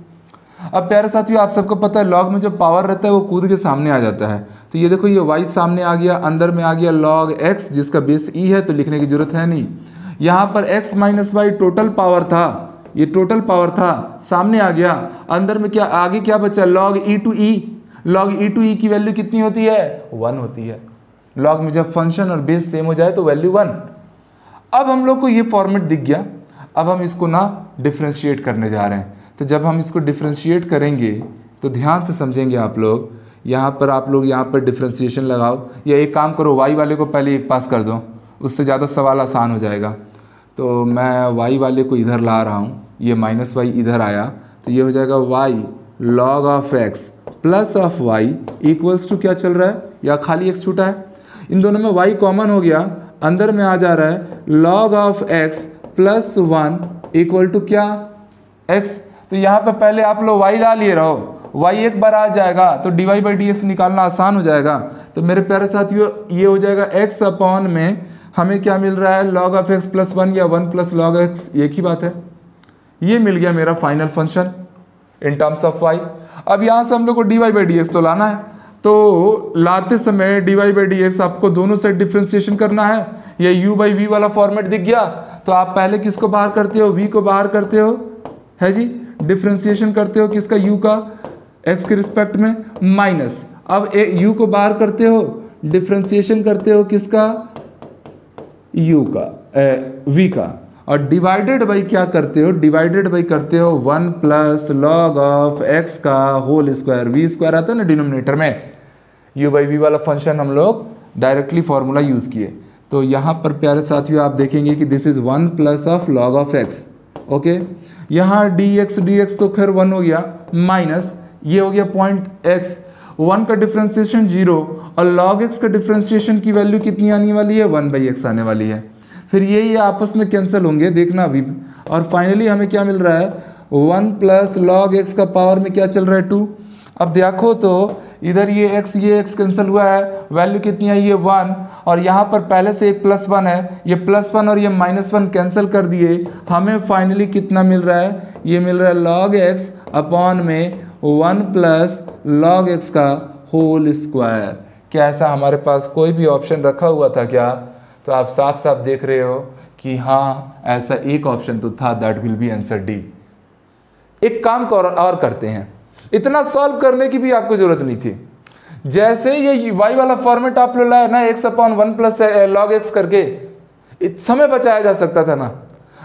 S1: अब प्यारे साथियों, आप सबको पता है लॉग में जो पावर रहता है, वो कूद के सामने आ जाता है। तो ये देखो, ये वाई सामने आ गया, अंदर में आ गया लॉग एक्स जिसका बेस ई e है तो लिखने की ज़रूरत है नहीं। यहाँ पर x minus y total power था। ये टोटल पावर था। सामने आ गया। अंदर में क्या, आगे क्या बचा? Log e to e log e to e की वैल्यू कितनी होती है? वन होती है। लॉग में जब फ़ंक्शन और बेस सेम हो जाए तो वैल्यू वन अब हम लोग को ये फॉर्मेट दिख गया। अब हम इसको ना डिफ्रेंशिएट करने जा रहे हैं। तो जब हम इसको डिफ्रेंशिएट करेंगे तो ध्यान से समझेंगे आप लोग। यहाँ पर आप लोग यहाँ पर डिफ्रेंशिएशन लगाओ। या एक काम करो वाई वाले को पहले एक पास कर दो। उससे ज़्यादा सवाल आसान हो जाएगा। तो मैं वाई वाले को इधर ला रहा हूँ, ये माइनस वाई इधर आया तो ये हो जाएगा y log of x plus of y equals to क्या चल रहा है? या खाली एक्स छूटा है? इन दोनों में वाई कॉमन हो गया, अंदर में आ जा रहा है log of x plus one equal to क्या? एक्स तो यहाँ पर पहले आप लोग वाई ला लिए रहो वाई एक बार आ जाएगा तो d y by d x निकालना आसान हो जाएगा। तो मेरे प्यारे साथियों, ये हो जाएगा एक्स अपॉन में हमें क्या मिल रहा है? Log of x plus one या वन प्लस लॉग एक्स एक ही बात है। ये मिल गया मेरा final function in terms of y अब यहाँ से हम लोग को d y by d x तो लाना है। तो लाते समय d y by d x आपको दोनों साइड डिफ्रेंसिएशन करना है। या यू बाई वी वाला फॉर्मेट दिख गया। तो आप पहले किसको बाहर करते हो? वी को बाहर करते हो। है जी? डिफ्रेंसिएशन करते हो किसका? यू का। एक्स के रिस्पेक्ट में माइनस अब ए यू को बाहर करते हो। डिफ्रेंसिएशन करते हो किसका? यू का वी का। और डिवाइडेड बाई क्या करते हो? डिवाइडेड बाई करते हो one plus log of x का होल स्क्वायर वी स्क्वायर आता है ना डिनोमिनेटर में? यू बाई वी वाला फ़ंक्शन हम लोग डायरेक्टली फॉर्मूला यूज़ किए। तो यहाँ पर प्यारे साथियों, आप देखेंगे कि this is one plus of log of x okay यहाँ डी एक्स डी एक्स तो खैर वन हो गया माइनस ये हो गया पॉइंट एक्स वन का डिफ्रेंसिएशन ज़ीरो और लॉग एक्स का डिफ्रेंसिएशन की वैल्यू कितनी आने वाली है? वन बाई एक्स आने वाली है। फिर ये ये आपस में कैंसिल होंगे, देखना अभी। और फाइनली हमें क्या मिल रहा है? वन प्लस लॉग एक्स का पावर में क्या चल रहा है? टू अब देखो तो इधर ये x ये x कैंसिल हुआ है वैल्यू कितनी है? ये वन। और यहाँ पर पहले से एक प्लस वन है। ये प्लस वन और ये माइनस वन कैंसिल कर दिए। हमें फाइनली कितना मिल रहा है? ये मिल रहा है लॉग एक्स अपॉन में वन प्लस लॉग एक्स का होल स्क्वायर क्या ऐसा हमारे पास कोई भी ऑप्शन रखा हुआ था क्या? तो आप साफ़ साफ़ देख रहे हो कि हाँ ऐसा एक ऑप्शन तो था that will be answer D एक काम और, और करते हैं। इतना सॉल्व करने की भी आपको ज़रूरत नहीं थी। जैसे ये वाई वाला फॉर्मेट आप लोग लाए ना x upon one plus log x करके समय बचाया जा सकता था ना।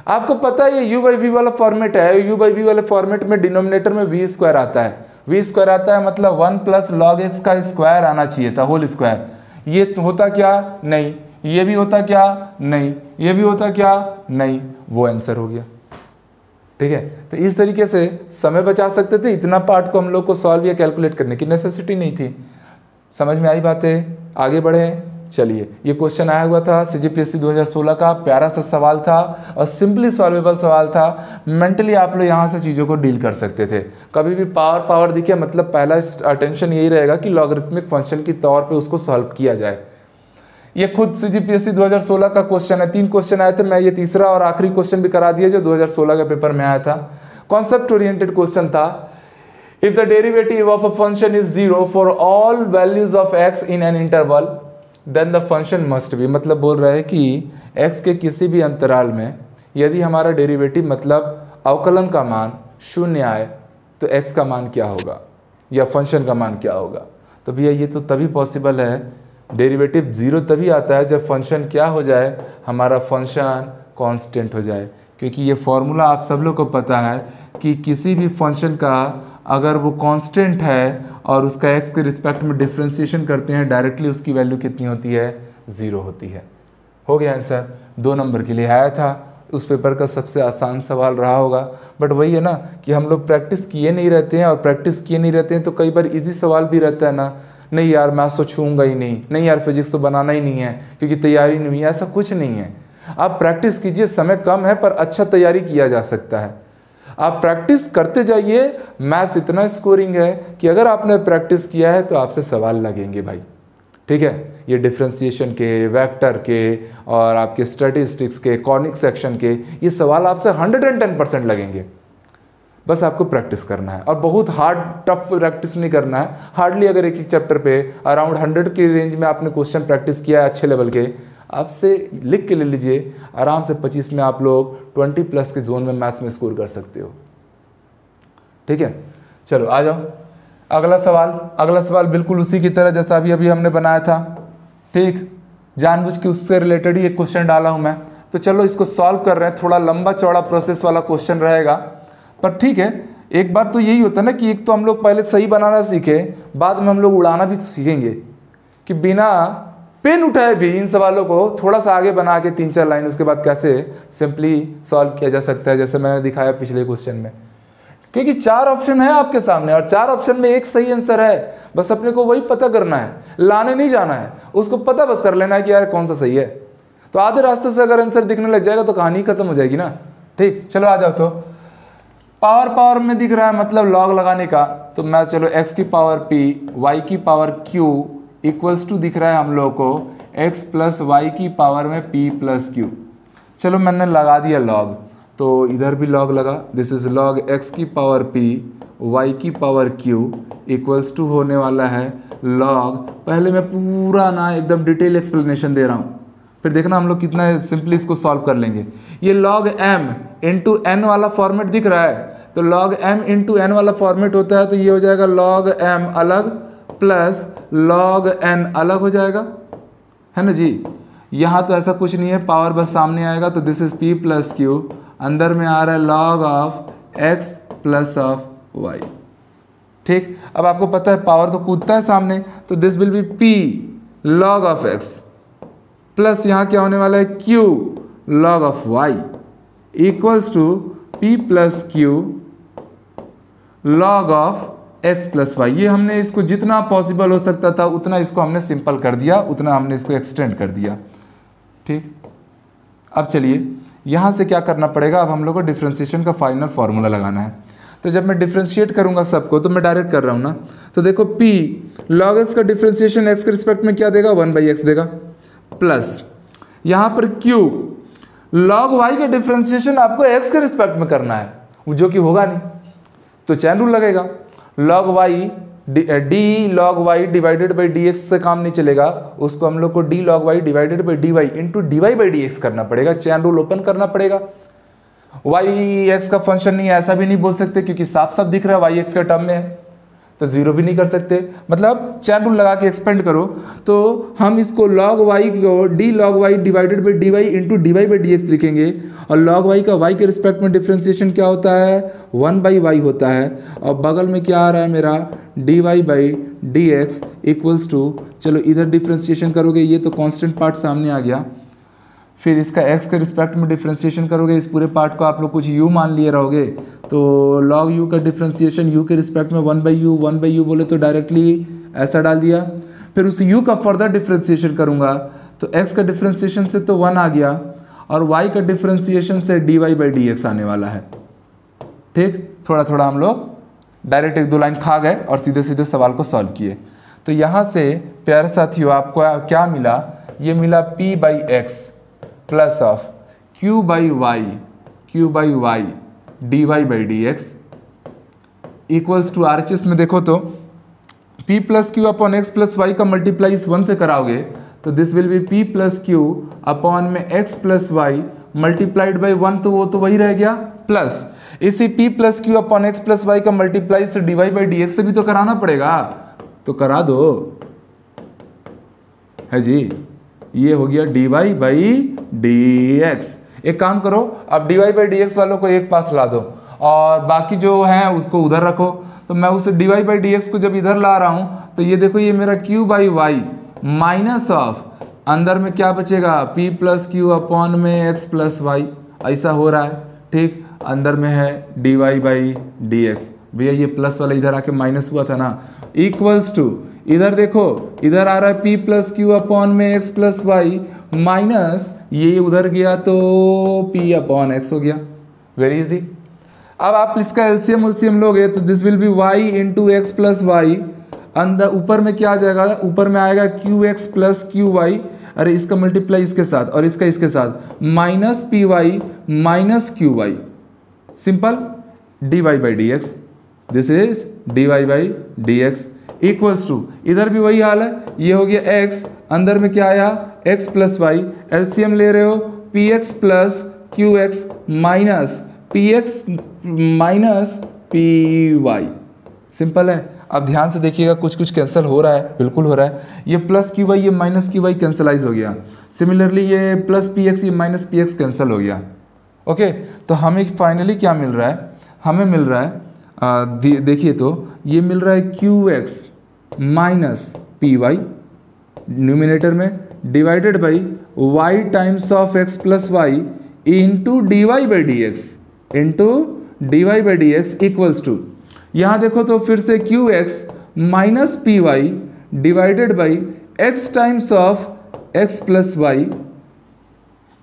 S1: आपको पता है ये यू बाई वी वाला फॉर्मेट है यू बाई वी वाले फॉर्मेट में डिनोमिनेटर में वी स्क्वायर आता है। वी स्क्वायर आता है मतलब वन प्लस लॉग एक्स का स्क्वायर आना चाहिए था होल स्क्वायर ये होता क्या? नहीं। ये भी होता क्या? नहीं। ये भी होता क्या? नहीं। वो आंसर हो गया। ठीक है? तो इस तरीके से समय बचा सकते थे, इतना पार्ट को हम लोग को सॉल्व या कैलकुलेट करने की नेसेसिटी नहीं थी। समझ में आई बातें? आगे बढ़े। चलिए। ये क्वेश्चन आया हुआ था सी जी पी एस सी दो हज़ार सोलह का। प्यारा सा सवाल था और सिंपली सॉल्वेबल सवाल था। मेंटली आप लोग यहाँ से चीज़ों को डील कर सकते थे। कभी भी पावर पावर दिखे मतलब पहला अटेंशन यही रहेगा कि लॉगरिथमिक फ़ंक्शन के तौर पे उसको सॉल्व किया जाए। ये खुद सी जी पी एस सी दो हज़ार सोलह का क्वेश्चन है। तीन क्वेश्चन आए थे, मैं ये तीसरा और आखिरी क्वेश्चन भी करा दिया जो दो हज़ार सोलह के पेपर में आया था। कॉन्सेप्ट ओरिएंटेड क्वेश्चन था। If the derivative of a function is zero for all values of x in an interval then the function must भी मतलब बोल रहा है कि एक्स के किसी भी अंतराल में यदि हमारा डेरिवेटिव मतलब अवकलन का मान शून्य आए तो एक्स का मान क्या होगा? या फ़ंक्शन का मान क्या होगा? तो भैया ये तो तभी पॉसिबल है। डेरिवेटिव ज़ीरो तभी आता है जब फ़ंक्शन क्या हो जाए, हमारा फ़ंक्शन कांस्टेंट हो जाए। क्योंकि ये फॉर्मूला आप सब लोग को पता है कि किसी भी फ़ंक्शन का अगर वो कांस्टेंट है और उसका एक्स के रिस्पेक्ट में डिफ्रेंसिएशन करते हैं डायरेक्टली उसकी वैल्यू कितनी होती है? ज़ीरो होती है। हो गया आंसर दो नंबर के लिए आया था। उस पेपर का सबसे आसान सवाल रहा होगा। बट वही है ना कि हम लोग प्रैक्टिस किए नहीं रहते हैं और प्रैक्टिस किए नहीं रहते हैं तो कई बार इजी सवाल भी रहता है ना। नहीं यार मैथ्स तो छूँगा ही नहीं। नहीं यार फिजिक्स तो बनाना ही नहीं है, क्योंकि तैयारी नहीं है ऐसा कुछ नहीं है। आप प्रैक्टिस कीजिए, समय कम है पर अच्छा तैयारी किया जा सकता है। आप प्रैक्टिस करते जाइए। मैथ्स इतना स्कोरिंग है कि अगर आपने प्रैक्टिस किया है तो आपसे सवाल लगेंगे भाई। ठीक है? ये डिफ्रेंसीशन के वेक्टर के और आपके स्टेटिस्टिक्स के कॉनिक सेक्शन के, ये सवाल आपसे 110 परसेंट लगेंगे। बस आपको प्रैक्टिस करना है। और बहुत हार्ड टफ प्रैक्टिस नहीं करना है। हार्डली अगर एक एक चैप्टर पे अराउंड हंड्रेड की रेंज में आपने क्वेश्चन प्रैक्टिस किया है अच्छे लेवल के आपसे लिख के ले लीजिए, आराम से 25 में आप लोग 20 प्लस के जोन में मैथ्स में स्कोर कर सकते हो। ठीक है? चलो, आ जाओ। अगला सवाल अगला सवाल बिल्कुल उसी की तरह जैसा अभी अभी हमने बनाया था। ठीक? जानबूझ के उससे रिलेटेड ही एक क्वेश्चन डाला हूँ मैं। तो चलो, इसको सॉल्व कर रहे हैं। थोड़ा लंबा चौड़ा प्रोसेस वाला क्वेश्चन रहेगा। पर ठीक है, एक बार तो यही होता है ना कि एक तो हम लोग पहले सही बनाना सीखे, बाद में हम लोग उड़ाना भी सीखेंगे। कि बिना पेन उठाए भी इन सवालों को थोड़ा सा आगे बना के तीन चार लाइन, उसके बाद कैसे सिंपली सॉल्व किया जा सकता है, जैसे मैंने दिखाया पिछले क्वेश्चन में। क्योंकि चार ऑप्शन है आपके सामने, और चार ऑप्शन में एक सही आंसर है। बस अपने को वही पता करना है, लाने नहीं जाना है, उसको पता बस कर लेना है कि यार कौन सा सही है। तो आधे रास्ते से अगर आंसर दिखने लग जाएगा तो कहानी खत्म हो जाएगी ना। ठीक, चलो आ जाओ तो। पावर पावर में दिख रहा है मतलब लॉग लगाने का तो मैं चलो एक्स की पावर पी वाई की पावर q इक्वल्स टू दिख रहा है हम लोग को x प्लस वाई की पावर में p प्लस क्यू चलो मैंने लगा दिया लॉग तो इधर भी लॉग लगा। दिस इज़ लॉग x की पावर p, y की पावर q इक्वल्स टू होने वाला है लॉग पहले मैं पूरा ना एकदम डिटेल एक्सप्लेनेशन दे रहा हूँ। फिर देखना हम लोग कितना सिंपली इसको सॉल्व कर लेंगे। ये लॉग m इंटू एन वाला फॉर्मेट दिख रहा है। तो log m इंटू एन वाला फॉर्मेट होता है तो ये हो जाएगा log m अलग प्लस लॉग एन अलग हो जाएगा। है ना जी? यहाँ तो ऐसा कुछ नहीं है पावर बस सामने आएगा तो this is p plus q अंदर में आ रहा है log of x plus of y ठीक? अब आपको पता है पावर तो कूदता है सामने तो this will be p log of x plus यहाँ क्या होने वाला है? Q log of y equals to p plus q log of x plus y ये हमने इसको जितना पॉसिबल हो सकता था, उतना इसको हमने सिंपल कर दिया, उतना हमने इसको एक्सटेंड कर दिया। ठीक? अब चलिए, यहाँ से क्या करना पड़ेगा? अब हम लोग को डिफ्रेंशिएशन का फाइनल फार्मूला लगाना है। तो जब मैं डिफ्रेंशिएट करूँगा सबको तो मैं डायरेक्ट कर रहा हूँ ना। तो देखो, p log x का डिफ्रेंशिएशन x के रिस्पेक्ट में क्या देगा? वन बाई एक्स देगा। प्लस यहाँ पर q log y का डिफ्रेंशिएशन आपको x के रिस्पेक्ट में करना है, जो कि होगा नहीं। तो चैन रूल लगेगा। Log y d log y divided by d से काम नहीं चलेगा। उसको हम लोग को d log y divided by d y into d y by d x करना पड़ेगा। चैन रूल ओपन करना पड़ेगा। वाई एक्स का फ़ंक्शन नहीं है, ऐसा भी नहीं बोल सकते क्योंकि साफ़ साफ़ दिख रहा है वाई एक्स का टर्म में। है तो ज़ीरो भी नहीं कर सकते। मतलब चैन रूल लगा के एक्सपेंड करो। तो हम इसको log y को d log y divided by d y into d y by d x लिखेंगे। और log y का y के रिस्पेक्ट में डिफ्रेंसिएशन क्या होता है? वन बाई वाई होता है। और बगल में क्या आ रहा है मेरा? D y by d x equals to चलो इधर डिफ्रेंसिएशन करोगे, ये तो कांस्टेंट पार्ट सामने आ गया। फिर इसका एक्स के रिस्पेक्ट में डिफ्रेंसिएशन करोगे, इस पूरे पार्ट को आप लोग कुछ यू मान लिए रहोगे। तो log यू का डिफ्रेंसिएशन यू के रिस्पेक्ट में one by u one by u बोले तो डायरेक्टली ऐसा डाल दिया। फिर उस यू का फर्दर डिफ्रेंसिएशन करूँगा। तो एक्स का डिफ्रेंसिएशन से तो वन आ गया, और वाई का डिफ्रेंसिएशन से d y by d x आने वाला है। ठीक? थोड़ा थोड़ा हम लोग डायरेक्ट एक दो लाइन खा गए और सीधे सीधे सवाल को सॉल्व किए। तो यहाँ से, प्यारे साथियों, आपको क्या मिला? ये मिला p by x plus of q by y q by y d y by d x equals to are में देखो तो p plus q upon x plus y का मल्टीप्लाई इस वन से कराओगे तो this will be p plus q upon में x plus y multiplied by one तो वो तो वही रह गया प्लस इसी p plus q upon x plus y का मल्टीप्लाई से d y by d x से भी तो कराना पड़ेगा। तो करा दो। है जी? ये हो गया d y by d x एक काम करो, अब d y by d x वालों को एक पास ला दो और बाकी जो है उसको उधर रखो। तो मैं उस d y by d x को जब इधर ला रहा हूँ तो ये देखो ये मेरा q by y minus of अंदर में क्या बचेगा? P प्लस क्यू अपॉन में x प्लस वाई ऐसा हो रहा है। ठीक, अंदर में है डी वाई बाई डी भैया, ये प्लस वाला इधर आके माइनस हुआ था ना। इक्वल्स टू इधर देखो, इधर आ रहा है p प्लस क्यू अपॉन में x प्लस वाई माइनस ये उधर गया तो p अपॉन एक्स हो गया। वेरी इजी अब आप इसका एल्सियम उल्सियम लोगे तो this will be y into x plus y अंदर, ऊपर में क्या आ जाएगा? ऊपर में आएगा q x plus q y अरे इसका मल्टीप्लाई इसके साथ और इसका इसके साथ। Minus p y minus q y simple d y by d x this is d y by d x equals to इधर भी वही हाल है। ये हो गया एक्स अंदर में क्या आया? एक्स प्लस वाई एलसीएम ले रहे हो। P x plus q x minus p x minus p y simple है? अब ध्यान से देखिएगा कुछ कुछ कैंसिल हो रहा है, बिल्कुल हो रहा है। ये प्लस क्यू वाई ये माइनस क्यू वाई कैंसलाइज हो गया। सिमिलरली ये प्लस पी एक्स ये माइनस पी एक्स कैंसिल हो गया। ओके तो हमें फाइनली क्या मिल रहा है? हमें मिल रहा है देखिए तो ये मिल रहा है q x minus p y numerator में divided by y times of x plus y into d y by d x into d y by d x equals to यहाँ देखो तो फिर से q x minus p y divided by x times of x plus y.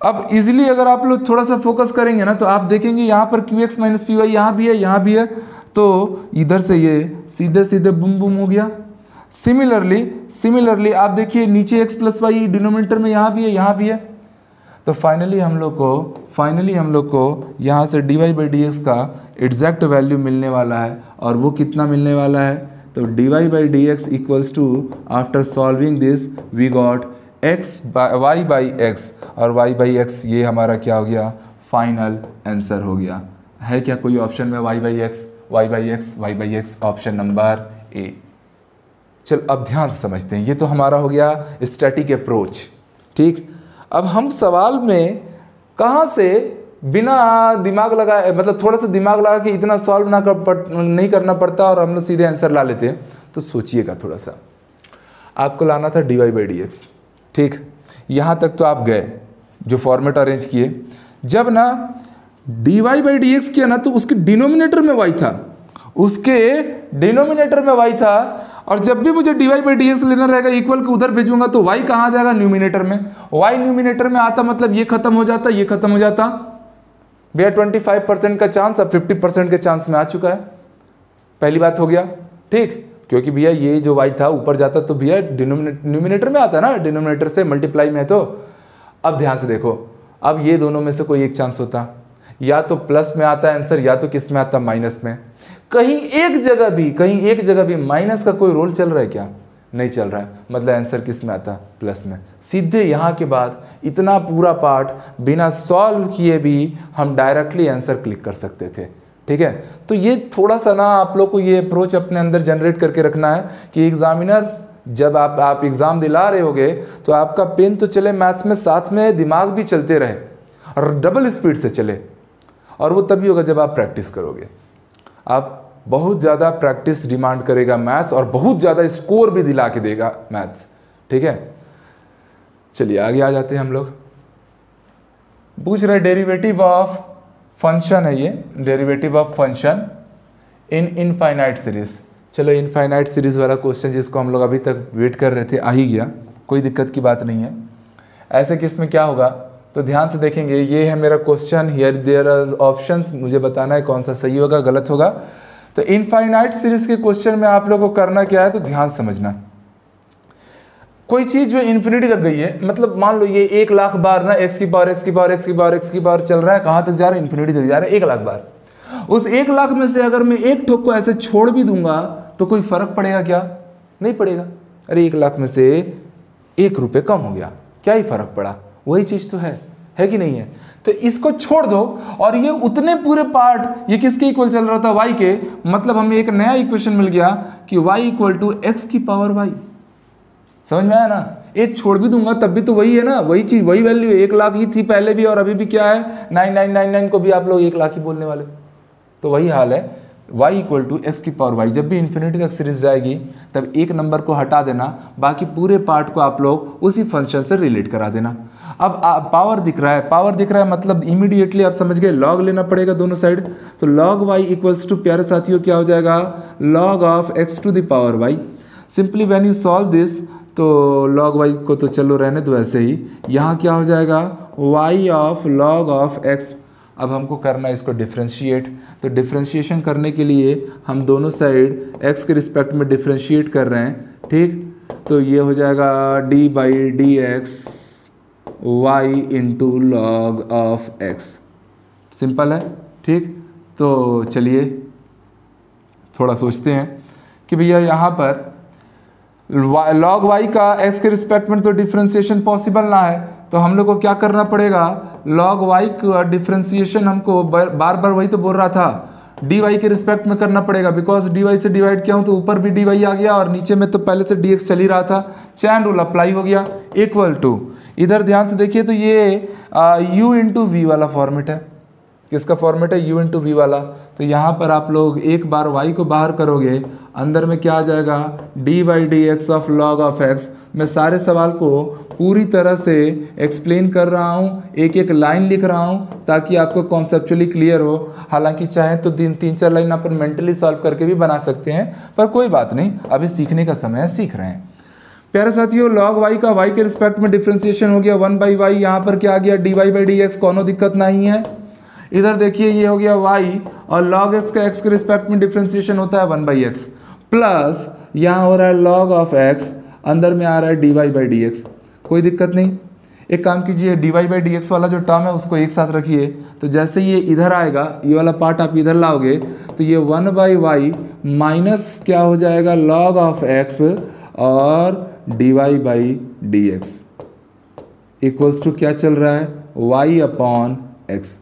S1: अब easily अगर आप लोग थोड़ा सा फोकस करेंगे ना तो आप देखेंगे यहाँ पर q x minus p y यहाँ भी है, यहाँ भी है। तो इधर से ये सीधे सीधे बुम बुम हो गया। सिमिलरली सिमिलरली आप देखिए नीचे एक्स प्लस वाई डिनोमीटर में यहाँ भी है, यहाँ भी है। तो फाइनली हम लोग को फाइनली हम लोग को यहाँ से d y by d x का एग्जैक्ट वैल्यू मिलने वाला है और वो कितना मिलने वाला है? तो d y by d x equals to after solving this we got x y by x और वाई बाई एक्स ये हमारा क्या हो गया? फाइनल आंसर हो गया। है क्या कोई ऑप्शन में y by x y by x y by x option number A चल, अब ध्यान से समझते हैं। ये तो हमारा हो गया स्टैटिक अप्रोच ठीक? अब हम सवाल में कहाँ से बिना दिमाग लगाए मतलब थोड़ा सा दिमाग लगा के इतना सॉल्व ना कर पड़, नहीं करना पड़ता और हम लोग सीधे आंसर ला लेते हैं। तो सोचिएगा थोड़ा सा। आपको लाना था d y by d x ठीक? यहाँ तक तो आप गए जो फॉर्मेट अरेंज किए। जब ना d y by d x किया ना तो उसके डिनोमिनेटर में वाई था। उसके डिनोमिनेटर में वाई था और जब भी मुझे d y by d x लेना रहेगा इक्वल के उधर भेजूँगा तो वाई कहाँ जाएगा? न्यूमिनेटर में। वाई न्यूमिनेटर में आता मतलब ये खत्म हो जाता, ये खत्म हो जाता। भैया ट्वेंटी फाइव परसेंट का चांस अब फिफ्टी परसेंट के चांस में आ चुका है। पहली बात हो गया। ठीक? क्योंकि भैया, ये जो वाई था, ऊपर जाता तो भैया न्यूमिनेटर में आता ना? डिनोमिनेटर से मल्टीप्लाई में तो। अब ध्यान से देखो। अब ये दोनों में से कोई एक चांस होता। या तो प्लस में आता आंसर या तो किसमें आता? माइनस में। कहीं एक जगह भी, कहीं एक जगह भी माइनस का कोई रोल चल रहा है क्या? नहीं चल रहा है। मतलब आंसर किसमें आता? प्लस में। सीधे यहाँ के बाद इतना पूरा पार्ट बिना सॉल्व किए भी हम डायरेक्टली आंसर क्लिक कर सकते थे। ठीक है? तो ये थोड़ा सा ना आप लोग को ये अप्रोच अपने अंदर जनरेट करके रखना है कि एग्जामिनर जब आप आप एग्ज़ाम दिला रहे होगे तो आपका पेन तो चले मैथ्स में, साथ में दिमाग भी चलते रहे और डबल स्पीड से चले। और वो तभी होगा जब आप प्रैक्टिस करोगे। आप बहुत ज़्यादा प्रैक्टिस डिमांड करेगा मैथ्स और बहुत ज़्यादा स्कोर भी दिला के देगा मैथ्स। ठीक है? चलिए, आगे आ जाते हैं हम लोग। पूछ रहे डेरिवेटिव ऑफ़ फ़ंक्शन है ये। Derivative of function in infinite series चलो इनफाइनाइट सीरीज़ वाला क्वेश्चन जिसको हम लोग अभी तक वेट कर रहे थे, आ ही गया। कोई दिक्कत की बात नहीं है। ऐसे किसमें क्या होगा? तो ध्यान से देखेंगे, ये है मेरा question here there are options मुझे बताना है कौन सा सही होगा, गलत होगा। तो इनफाइनाइट सीरीज़ के क्वेश्चन में आप लोगों को करना क्या है तो ध्यान समझना। कोई चीज़ जो इन्फिनिटी तक गई है मतलब मान लो ये एक लाख बार ना एक्स की पावर एक्स की पावर एक्स की पावर एक्स की पावर चल रहा है, कहाँ तक जा रहा है? इन्फिनिटी तक जा रहा है, एक लाख बार। उस एक लाख में से अगर मैं एक ठोक को ऐसे छोड़ भी दूँगा तो कोई फ़र्क पड़ेगा क्या? नहीं पड़ेगा। अरे एक लाख में से एक रुपये कम हो गया। क्या ही फ़र्क पड़ा? वही चीज़ तो है है कि नहीं है? तो इसको छोड़ दो, और ये उतने पूरे पार्ट, ये किसके इक्वल चल रहा था? वाई के। मतलब हमें एक नया इक्वेशन मिल गया कि वाई इक्वल टू एक्स की पावर वाई समझ में आया ना? एक छोड़ भी दूँगा, तब भी तो वही है ना? वही चीज़, वही वैल्यू एक लाख ही थी पहले भी, और अभी भी क्या है? नाइन नाइन नाइन नाइन को भी आप लोग एक लाख ही बोलने वाले। तो वही हाल है। Y इक्वल टू एक्स की पावर y जब भी इन्फिनिटी तक सीरीज़ जाएगी, तब एक नंबर को हटा देना, बाकी पूरे पार्ट को आप लोग उसी फ़ंक्शन से रिलेट करा देना। अब पावर दिख रहा है। पावर दिख रहा है मतलब इमीडिएटली आप समझ गए लॉग लेना पड़ेगा दोनों साइड तो लॉग y इक्वल्स टू प्यारे साथियों, क्या हो जाएगा? Log of x to the power y simply when you solve this तो लॉग वाई को तो चलो रहने दो ऐसे ही। यहाँ क्या हो जाएगा? Y of log of x अब हमको करना है इसको डिफ्रेंशिएट तो डिफ्रेंशिएशन करने के लिए हम दोनों साइड x के रिस्पेक्ट में डिफ्रेंशिएट कर रहे हैं, ठीक? तो ये हो जाएगा d by d x y into log of x simple है, ठीक? तो चलिए, थोड़ा सोचते हैं कि भैया यहाँ पर लॉग वाई का एक्स के रिस्पेक्ट में तो डिफ्रेंसिएशन पॉसिबल ना है। तो हम लोग को क्या करना पड़ेगा? लॉग वाई का डिफ्रेंसिएशन हमको बार बार वही तो बोल रहा था। डी वाई के रिस्पेक्ट में करना पड़ेगा। बिकॉज़ डी वाई से डिवाइड किया हूँ तो ऊपर भी डी वाई आ गया और नीचे में तो पहले से डी एक्स चल ही रहा था। चैन रूल अप्लाई हो गया। इक्वल टू इधर ध्यान से देखिए तो ये यू इंटू वी वाला फॉर्मेट है। किसका फॉर्मेट है? यू इंटू वी वाला। तो यहाँ पर आप लोग एक बार y को बाहर करोगे, अंदर में क्या आ जाएगा? D by d x of log of x मैं सारे सवाल को पूरी तरह से एक्सप्लेन कर रहा हूँ एक एक लाइन लिख रहा हूँ, ताकि आपको कॉन्सेप्चुअली क्लियर हो। हालाँकि चाहे तो दिन तीन चार लाइन आप मेंटली सॉल्व करके भी बना सकते हैं, पर कोई बात नहीं, अभी सीखने का समय है, सीख रहे हैं। प्यारे साथियों लॉग वाई का वाई के रिस्पेक्ट में डिफ्रेंसिएशन हो गया। वन बाई वाई यहाँ पर क्या आ गया? D y by d x कोनो दिक्कत नहीं है। इधर देखिए, ये हो गया वाई और लॉग एक्स का एक्स के रिस्पेक्ट में डिफ्रेंसिएशन होता है वन बाई एक्स प्लस यहाँ हो रहा है लॉग ऑफ़ एक्स अंदर में आ रहा है d y by d x कोई दिक्कत नहीं। एक काम कीजिए d y by d x वाला जो टर्म है, उसको एक साथ रखिए। तो जैसे ये इधर आएगा, ये वाला पार्ट आप इधर लाओगे तो ये वन बाई वाई माइनस क्या हो जाएगा? लॉग ऑफ़ एक्स और d y by d x equals to क्या चल रहा है? वाई अपॉन एक्स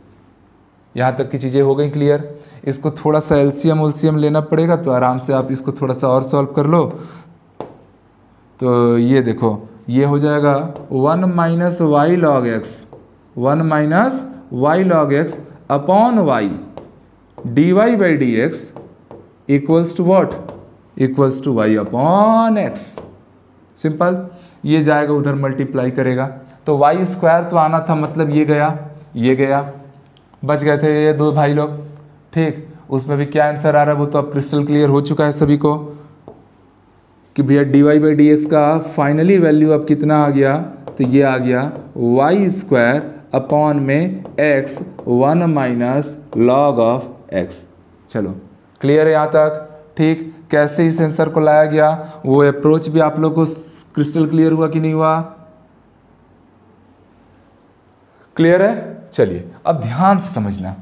S1: यहाँ तक की चीज़ें हो गई क्लियर इसको थोड़ा सा एल्सियम उल्सियम लेना पड़ेगा तो आराम से आप इसको थोड़ा सा और सॉल्व कर लो। तो ये देखो ये हो जाएगा one minus y log x, one minus y log x upon y d y by d x equals to what equals to y upon x simple ये जाएगा, उधर मल्टीप्लाई करेगा। तो वाई स्क्वायर तो आना था मतलब ये गया ये गया। बच गए थे ये दो भाई लोग। ठीक, उसमें भी क्या आंसर आ रहा है वो तो अब क्रिस्टल क्लियर हो चुका है सभी को। कि भैया d y by d x का फाइनली वैल्यू अब कितना आ गया? तो ये आ गया वाई स्क्वायर अपॉन में x one minus log of x चलो क्लियर है यहाँ तक? ठीक, कैसे इस आंसर को लाया गया? वो अप्रोच भी आप लोग को क्रिस्टल क्लियर हुआ कि नहीं हुआ? क्लियर है? चलिए, अब ध्यान से समझना।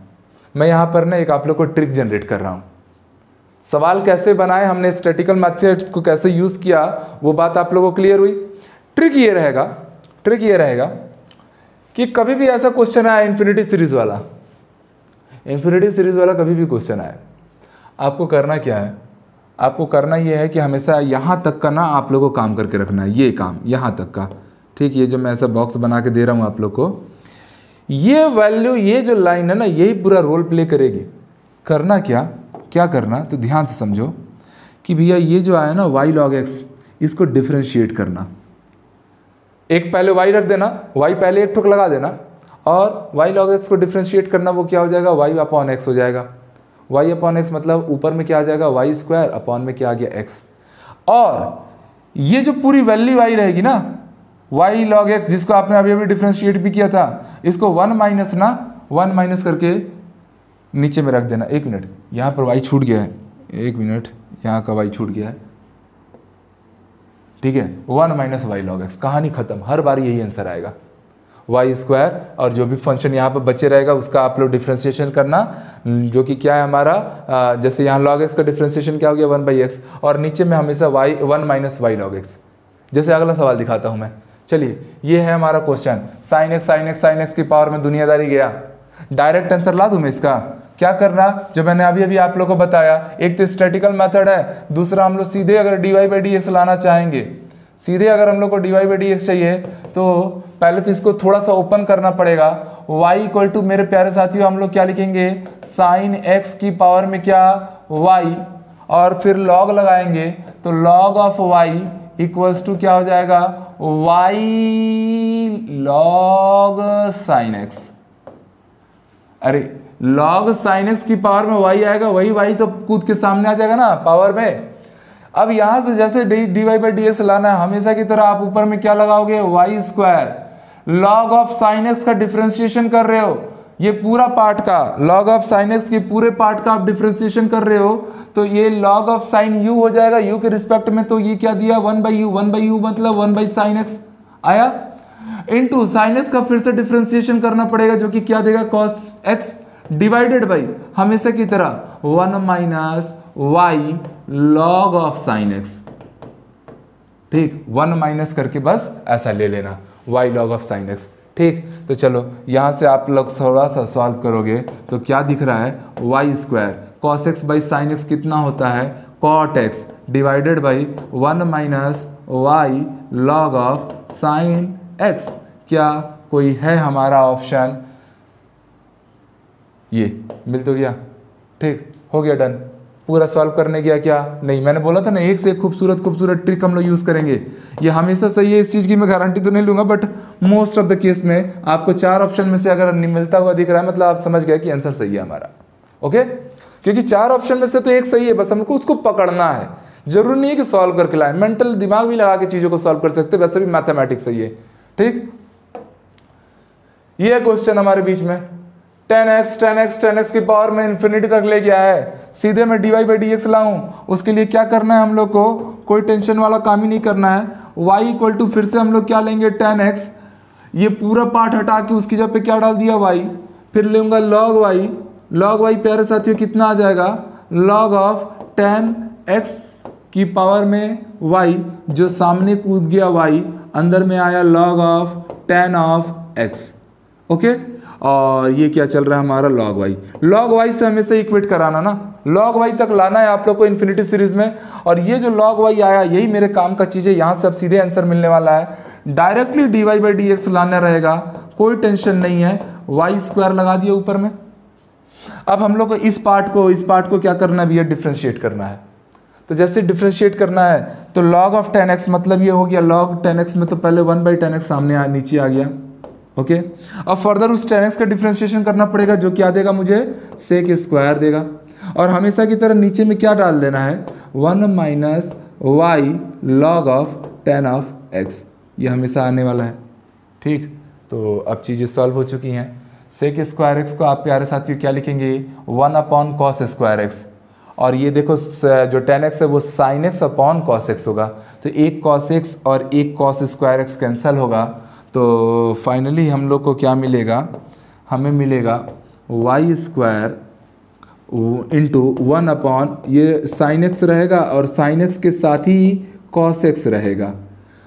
S1: मैं यहाँ पर ना एक आप लोग को ट्रिक जनरेट कर रहा हूँ। सवाल कैसे बनाए, हमने स्टेटिकल मैथड्स को कैसे यूज़ किया, वो बात आप लोगों को क्लियर हुई। ट्रिक ये रहेगा ट्रिक ये रहेगा कि कभी भी ऐसा क्वेश्चन आया इन्फिनिटी सीरीज़ वाला। इन्फिनिटी सीरीज़ वाला कभी भी क्वेश्चन आया। आपको करना क्या है? आपको करना ये है कि हमेशा यहाँ तक का ना आप लोगों को काम करके रखना है, ये काम, यहाँ तक का। ठीक, ये जो मैं ऐसा बॉक्स बना के दे रहा हूँ आप लोग को, ये वैल्यू ये जो लाइन है ना, यही पूरा रोल प्ले करेगी। करना क्या? क्या करना तो ध्यान से समझो कि भैया ये जो आया ना वाई लॉग एक्स इसको डिफ्रेंशिएट करना। एक पहले वाई रख देना वाई पहले एक ठुक लगा देना और वाई लॉग एक्स को डिफ्रेंशिएट करना, वो क्या हो जाएगा? वाई अपॉन एक्स हो जाएगा। वाई अपॉन एक्स मतलब ऊपर में क्या आ जाएगा? वाई स्क्वायर अपॉन में क्या आ गया? एक्स और ये जो पूरी वैल्यू आई रहेगी ना वाई लॉग एक्स जिसको आपने अभी अभी डिफ्रेंशिएट भी किया था, इसको वन माइनस ना वन माइनस करके नीचे में रख देना। एक मिनट। यहाँ पर वाई छूट गया है। एक मिनट। यहाँ का वाई छूट गया है। ठीक है? One minus y log x कहानी खत्म। हर बार यही आंसर आएगा। वाई स्क्वायर और जो भी फ़ंक्शन यहाँ पर बचे रहेगा, उसका आप लोग डिफ्रेंसिएशन करना। जो कि क्या है हमारा? जैसे यहाँ लॉग एक्स का डिफ्रेंसिएशन क्या हो गया? वन बाई एक्स और नीचे में हमेशा y one minus y log x जैसे अगला सवाल दिखाता हूँ मैं। चलिए, ये है हमारा question sine x sine x sine x की पावर में दुनियादारी गया। डायरेक्ट आंसर ला दूँ मैं इसका? क्या करना? जो मैंने अभी अभी आप लोगों को बताया, एक तो स्टेटिकल मेथड है, दूसरा हम लोग सीधे अगर d y by d x लाना चाहेंगे। सीधे अगर हम लोग को d y by d x चाहिए तो पहले तो इसको थोड़ा सा ओपन करना पड़ेगा। y इक्वल टू मेरे प्यारे साथियों, हम लोग क्या लिखेंगे? साइन x की पावर में क्या? y और फिर log लगाएँगे तो log of y equals to क्या हो जाएगा? वाई लॉग साइन एक्स अरे लॉग साइन एक्स की पावर में वाई आएगा, वही वाई तो कूद के सामने आ जाएगा ना पावर में। अब यहाँ से जैसे डी वाई बाई डी लाना है, हमेशा की तरह आप ऊपर में क्या लगाओगे? Y square log of sine x का डिफ्रेंसिएशन कर रहे हो, ये पूरा पार्ट का लॉग ऑफ़ साइन एक्स के पूरे पार्ट का आप डिफ्रेंसिएशन कर रहे हो तो ये लॉग ऑफ़ साइन यू हो जाएगा यू के रिस्पेक्ट में तो ये क्या दिया? One by u one by u मतलब वन बाई साइन एक्स आया। इनटू साइन एक्स का फिर से डिफ्रेंसिएशन करना पड़ेगा, जो कि क्या देगा? कॉस एक्स डिवाइडेड बाई हमेशा की तरह one minus y log of sine x ठीक वन माइनस करके बस ऐसा ले लेना y log of sine x ठीक तो चलो, यहाँ से आप लोग थोड़ा सा सॉल्व करोगे तो क्या दिख रहा है? Y square cos x by sine x कितना होता है? Cot x divided by one minus y log of sine x क्या कोई है हमारा ऑप्शन ये, मिल तो गया। ठीक, हो गया डन पूरा सॉल्व करने गया क्या? नहीं, मैंने बोला था ना, एक से एक खूबसूरत खूबसूरत ट्रिक हम लोग यूज़ करेंगे। ये हमेशा सही है, इस चीज़ की मैं गारंटी तो नहीं लूँगा but most of the case में आपको चार ऑप्शन में से अगर नहीं मिलता हुआ दिख रहा है मतलब आप समझ गए कि आंसर सही है हमारा। ओके क्योंकि चार ऑप्शन में से तो एक सही है, बस हमको उसको पकड़ना है। ज़रूरी नहीं है कि सॉल्व करके लाए। मेंटल दिमाग भी लगा के चीज़ों को सॉल्व कर सकते, वैसे भी मैथमेटिक्स सही है। ठीक? ये क्वेश्चन हमारे बीच में। Tan x tan x tan x की पावर में इन्फिनिटी तक ले गया है। सीधे मैं d y by d x लाऊं, उसके लिए क्या करना है हम लोग को? कोई टेंशन वाला काम ही नहीं करना है। वाई इक्वल टू फिर से हम लोग क्या लेंगे? Tan x. ये पूरा पार्ट हटा के उसकी जगह पे क्या डाल दिया? वाई फिर लूँगा लॉग वाई लॉग वाई प्यारे साथियों, कितना आ जाएगा? लॉग ऑफ़ टेन एक्स की पावर में वाई जो सामने कूद गया वाई अंदर में आया log of tan of x okay? और ये क्या चल रहा है हमारा लॉग वाई लॉग वाई से हमेशा इक्वेट कराना ना। लॉग वाई तक लाना है आप लोग को इन्फिनिटी सीरीज़ में। और ये जो लॉग वाई आया यही मेरे काम का चीज़ है। यहाँ से अब सीधे आंसर मिलने वाला है। Directly d y by d x लाना रहेगा। कोई टेंशन नहीं है। वाई स्क्वायर लगा दिया ऊपर में। अब हम लोग को इस पार्ट को इस पार्ट को क्या करना है भैया? डिफ्रेंशिएट करना है। तो जैसे डिफ्रेंशिएट करना है तो लॉग ऑफ़ टेन एक्स मतलब ये हो गया। लॉग टेन एक्स में तो पहले वन बाई टेन एक्स सामने आ, नीचे आ गया। ओके अब फर्दर उस टेन एक्स का डिफ्रेंशिएशन करना पड़ेगा जो क्या देगा मुझे? सेक स्क्वायर देगा। और हमेशा की तरह नीचे में क्या डाल देना है? One minus y log of tan of x ये हमेशा आने वाला है। ठीक? तो अब चीज़ें सॉल्व हो चुकी हैं। सेक स्क्वायर एक्स को आप प्यारे साथियों क्या लिखेंगे? One upon cos square x और ये देखो जो टेन एक्स है वो sine x upon cos x होगा। तो एक कॉस एक्स और एक कॉस स्क्वायर एक्स कैंसिल होगा। तो फाइनली हम लोग को क्या मिलेगा? हमें मिलेगा y square into one upon ये साइन एक्स रहेगा और साइन एक्स के साथ ही कॉस एक्स रहेगा।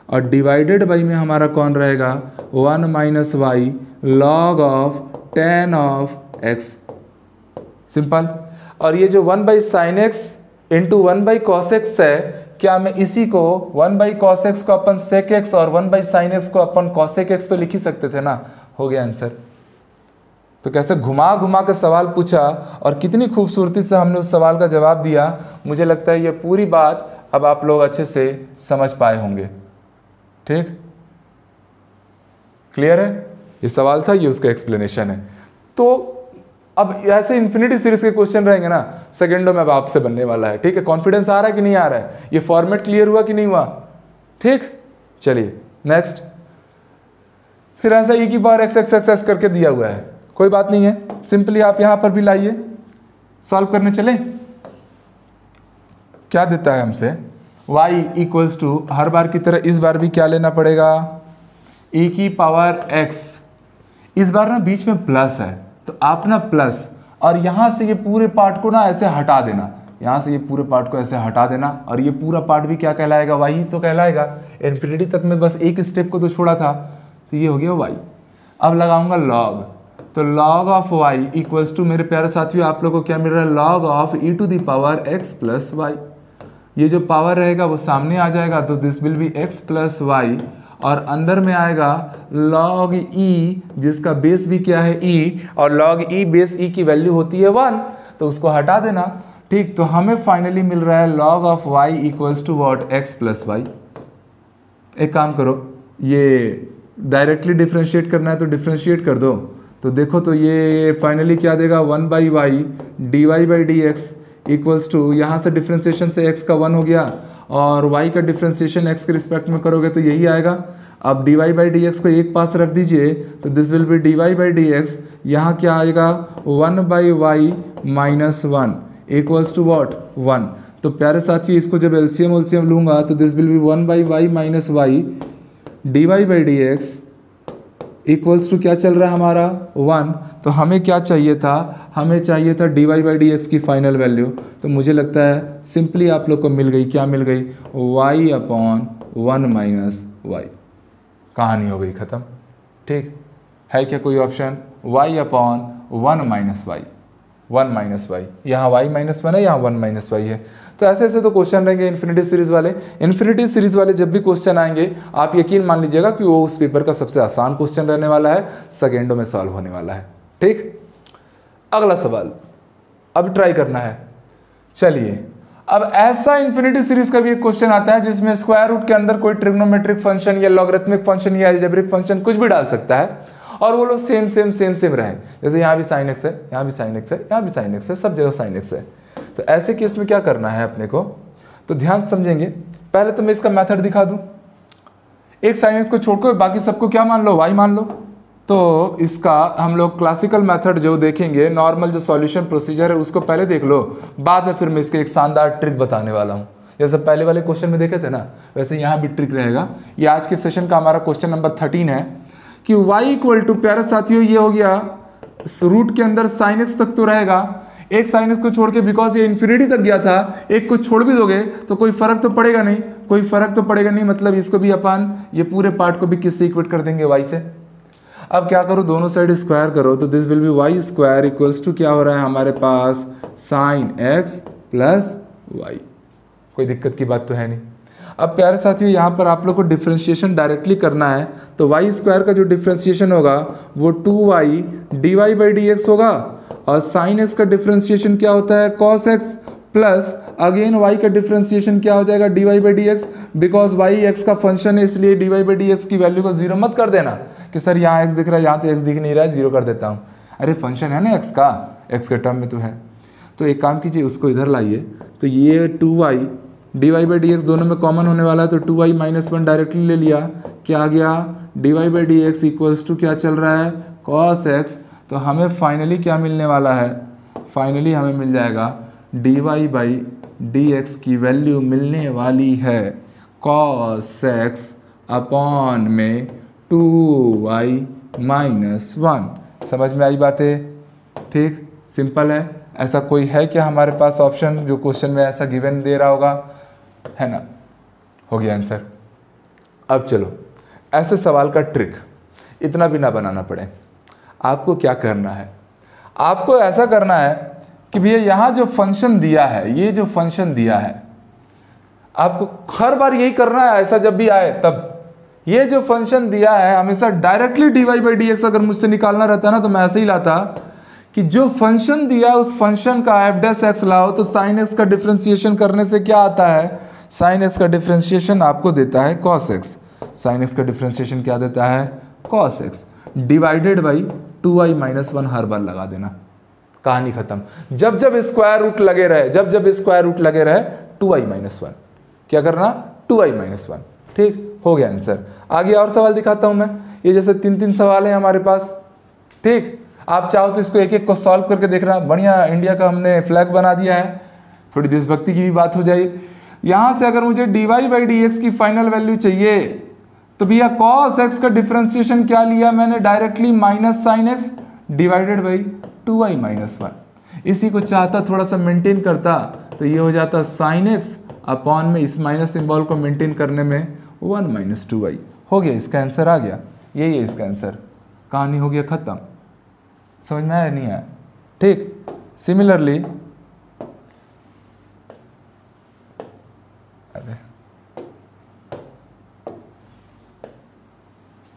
S1: और डिवाइडेड बाई में हमारा कौन रहेगा? One minus y log of tan of x simple और ये जो one by sine x into one by cos x है क्या मैं इसी को वन बाई कॉस एक्स को अपन सेक एक्स और वन बाई साइन एक्स को अपन कॉसेक एक्स तो लिख ही सकते थे ना? हो गया आंसर तो कैसे घुमा घुमा कर सवाल पूछा और कितनी खूबसूरती से हमने उस सवाल का जवाब दिया, मुझे लगता है ये पूरी बात अब आप लोग अच्छे से समझ पाए होंगे। ठीक? क्लियर है? ये सवाल था, ये उसका एक्सप्लेनेशन है। तो अब ऐसे इन्फिनिटी सीरीज़ के क्वेश्चन रहेंगे ना सेकेंडो में अब आपसे बनने वाला है, ठीक है? कॉन्फिडेंस आ रहा है कि नहीं आ रहा है? ये फॉर्मेट क्लियर हुआ कि नहीं हुआ? ठीक? चलिए नेक्स्ट फिर ऐसा ई e की बार एक्स एक्स एक्स एक्स करके दिया हुआ है। कोई बात नहीं है सिंपली आप यहाँ पर भी लाइए। सॉल्व करने चले? क्या देता है हमसे? Y इक्वल्स टू हर बार की तरह इस बार भी क्या लेना पड़ेगा? E की पावर x इस बार ना बीच में प्लस है। तो आप ना प्लस और यहाँ से ये पूरे पार्ट को ना ऐसे हटा देना। यहाँ से ये पूरे पार्ट को ऐसे हटा देना, और ये पूरा पार्ट भी क्या कहलाएगा? वाई तो कहलाएगा। इन्फिनिटी तक में बस एक स्टेप को तो छोड़ा था। तो ये हो गया वाई अब लगाऊँगा लॉग तो log of y equals to मेरे प्यारे साथियों, आप लोग को क्या मिल रहा है? Log of e to the power x plus y ये जो पावर रहेगा वो सामने आ जाएगा तो this will be x plus y और अंदर में आएगा log ई e, जिसका बेस भी क्या है ई e, और log ई बेस ई की वैल्यू होती है वन तो उसको हटा देना। ठीक तो हमें फाइनली मिल रहा है log of y equals to what x plus y एक काम करो ये डायरेक्टली डिफ्रेंशिएट करना है तो डिफ्रेंशिएट कर दो। तो देखो तो ये फाइनली क्या देगा? One by y d y by d x equals to यहाँ से डिफ्रेंसिएशन से एक्स का वन हो गया। और y का डिफ्रेंसिएशन x के रिस्पेक्ट में करोगे तो यही आएगा। अब d y by d x को एक पास रख दीजिए तो this will be d y by d x यहाँ क्या आएगा? One by y minus one equals to what one तो प्यारे साथी इसको जब एल्सियम उल्सियम लूँगा तो this will be one by y minus y d y by d x equals to क्या चल रहा है हमारा? वन तो हमें क्या चाहिए था? हमें चाहिए था d y by d x की फाइनल वैल्यू तो मुझे लगता है सिंपली आप लोग को मिल गई। क्या मिल गई? Y upon one minus y कहानी हो गई ख़त्म। ठीक? है क्या कोई option y upon one minus y one minus y यहाँ वाई माइनस वन है, यहाँ वन माइनस वाई है। तो ऐसे ऐसे तो क्वेश्चन रहेंगे इन्फिनिटी सीरीज़ वाले। इन्फिनिटी सीरीज़ वाले जब भी क्वेश्चन आएँगे, आप यकीन मान लीजिएगा कि वो उस पेपर का सबसे आसान क्वेश्चन रहने वाला है सेकेंडों में सॉल्व होने वाला है। ठीक? अगला सवाल। अब ट्राई करना है। चलिए। अब ऐसा इन्फिनिटी सीरीज़ का भी एक क्वेश्चन आता है, जिसमें स्क्वायर रूट के अंदर कोई ट्रिग्नोमेट्रिक फ़ंक्शन या लॉगरिथमिक फ़ंक्शन या एल्जेब्रिक फ़ंक्शन कुछ भी डाल सकता है, और वो लोग सेम सेम सेम सेम रहे। जैसे यहाँ भी साइन एक्स है, यहाँ भी साइन एक्स है, यहाँ भी साइन एक्स है, सब जगह साइन एक्स है। तो ऐसे केस में क्या करना है अपने को? तो ध्यान समझेंगे। पहले तो मैं इसका मेथड दिखा दूँ। एक साइन एक्स को छोड़कर बाकी सबको क्या मान लो? वाई मान लो। तो इसका हम लोग क्लासिकल मेथड जो देखेंगे नॉर्मल जो सॉल्यूशन प्रोसीजर है, उसको पहले देख लो। बाद में फिर मैं इसके एक शानदार ट्रिक बताने वाला हूँ। जैसे पहले वाले क्वेश्चन में देखे थे ना, वैसे यहाँ भी ट्रिक रहेगा। ये आज के सेशन का हमारा क्वेश्चन नंबर थर्टीन है कि y इक्वल टू प्यारे साथियों, ये हो गया। रूट के अंदर साइन एक्स तक तो रहेगा। एक साइन एक्स को छोड़ के बिकॉज़ ये इन्फिनिटी तक गया था, एक को छोड़ भी दोगे तो कोई फ़र्क तो पड़ेगा नहीं। कोई फ़र्क तो पड़ेगा नहीं मतलब इसको भी अपन, ये पूरे पार्ट को भी किससे इक्वेट कर देंगे? वाई से। अब क्या करो? दोनों साइड स्क्वायर करो तो this will be y square equals to क्या हो रहा है हमारे पास? साइन एक्स प्लस वाई कोई दिक्कत की बात तो है नहीं। अब प्यारे साथियों, यहाँ पर आप लोग को डिफ्रेंशिएशन डायरेक्टली करना है तो वाई स्क्वायर का जो डिफ्रेंशिएशन होगा, वो two y d y by d x होगा। और साइन एक्स का डिफ्रेंशिएशन क्या होता है? Cos x plus again y का डिफ्रेंशिएशन क्या हो जाएगा? D y by d x because y x का फ़ंक्शन है, इसलिए d y by d x की वैल्यू को ज़ीरो मत कर देना कि सर यहाँ एक्स दिख रहा है, यहाँ तो एक्स दिख नहीं रहा है ज़ीरो कर देता हूँ। अरे फ़ंक्शन है ना एक्स का? एक्स के टर्म में तो है। तो एक काम कीजिए, उसको इधर लाइए। तो ये two y d y by d x दोनों में कॉमन होने वाला है तो two y minus one directly ले लिया। क्या आ गया? D y by d x equals to क्या चल रहा है? कॉस एक्स तो हमें फाइनली क्या मिलने वाला है? फाइनली हमें मिल जाएगा d y by d x की वैल्यू मिलने वाली है कॉस एक्स अपॉन में टू वाई माइनस वन समझ में आई बातें? ठीक? सिंपल है? ऐसा कोई है क्या हमारे पास ऑप्शन जो क्वेश्चन में ऐसा गिवन दे रहा होगा? है ना? हो गया आंसर अब चलो, ऐसे सवाल का ट्रिक इतना भी ना बनाना पड़े। आपको क्या करना है? आपको ऐसा करना है कि भैया, यहाँ जो फ़ंक्शन दिया है, ये जो फ़ंक्शन दिया है, आपको हर बार यही करना है, ऐसा जब भी आए तब। ये जो फ़ंक्शन दिया है, हमेशा directly d y by d अगर मुझसे निकालना रहता ना तो मैं ऐसे ही लाता कि जो फ़ंक्शन दिया उस फ़ंक्शन का एफ़ डेस एक्स लाओ तो साइन एक्स का डिफ्रेंसिएशन करने से क्या आता है? साइन एक्स का डिफ्रेंसिएशन आपको देता है कॉस एक्स साइन एक्स का डिफ्रेंसिएशन क्या देता है? Cos x divided by two y minus one हर बार लगा देना। कहानी खत्म। जब जब स्क्वायर रूट लगे रहे, जब जब स्क्वायर रूट लगे रहे, टू वाई माइनस वन। क्या करना? Two y minus one. ठीक? हो गया आंसर। आगे और सवाल दिखाता हूँ मैं। ये जैसे तीन तीन सवाल है हमारे पास। ठीक? आप चाहो तो इसको एक एक को सॉल्व करके देखना। बढ़िया इंडिया का हमने फ्लैग बना दिया है। थोड़ी देशभक्ति की भी बात हो जाए यहाँ से अगर मुझे d y by d x की फाइनल वैल्यू चाहिए तो भैया कॉस एक्स का डिफ्रेंसिएशन क्या लिया मैंने? Directly minus sine x divided by two y minus one इसी को चाहता थोड़ा सा मेंटेन करता तो ये हो जाता साइन एक्स अपॉन में इस माइनस सिंबल को मेंटेन करने में वन माइनस टू आई हो गया, इसका आंसर आ गया। यही है इसका आंसर कहानी हो गया ख़त्म। समझ में आया, नहीं आया? ठीक। सिमिलरली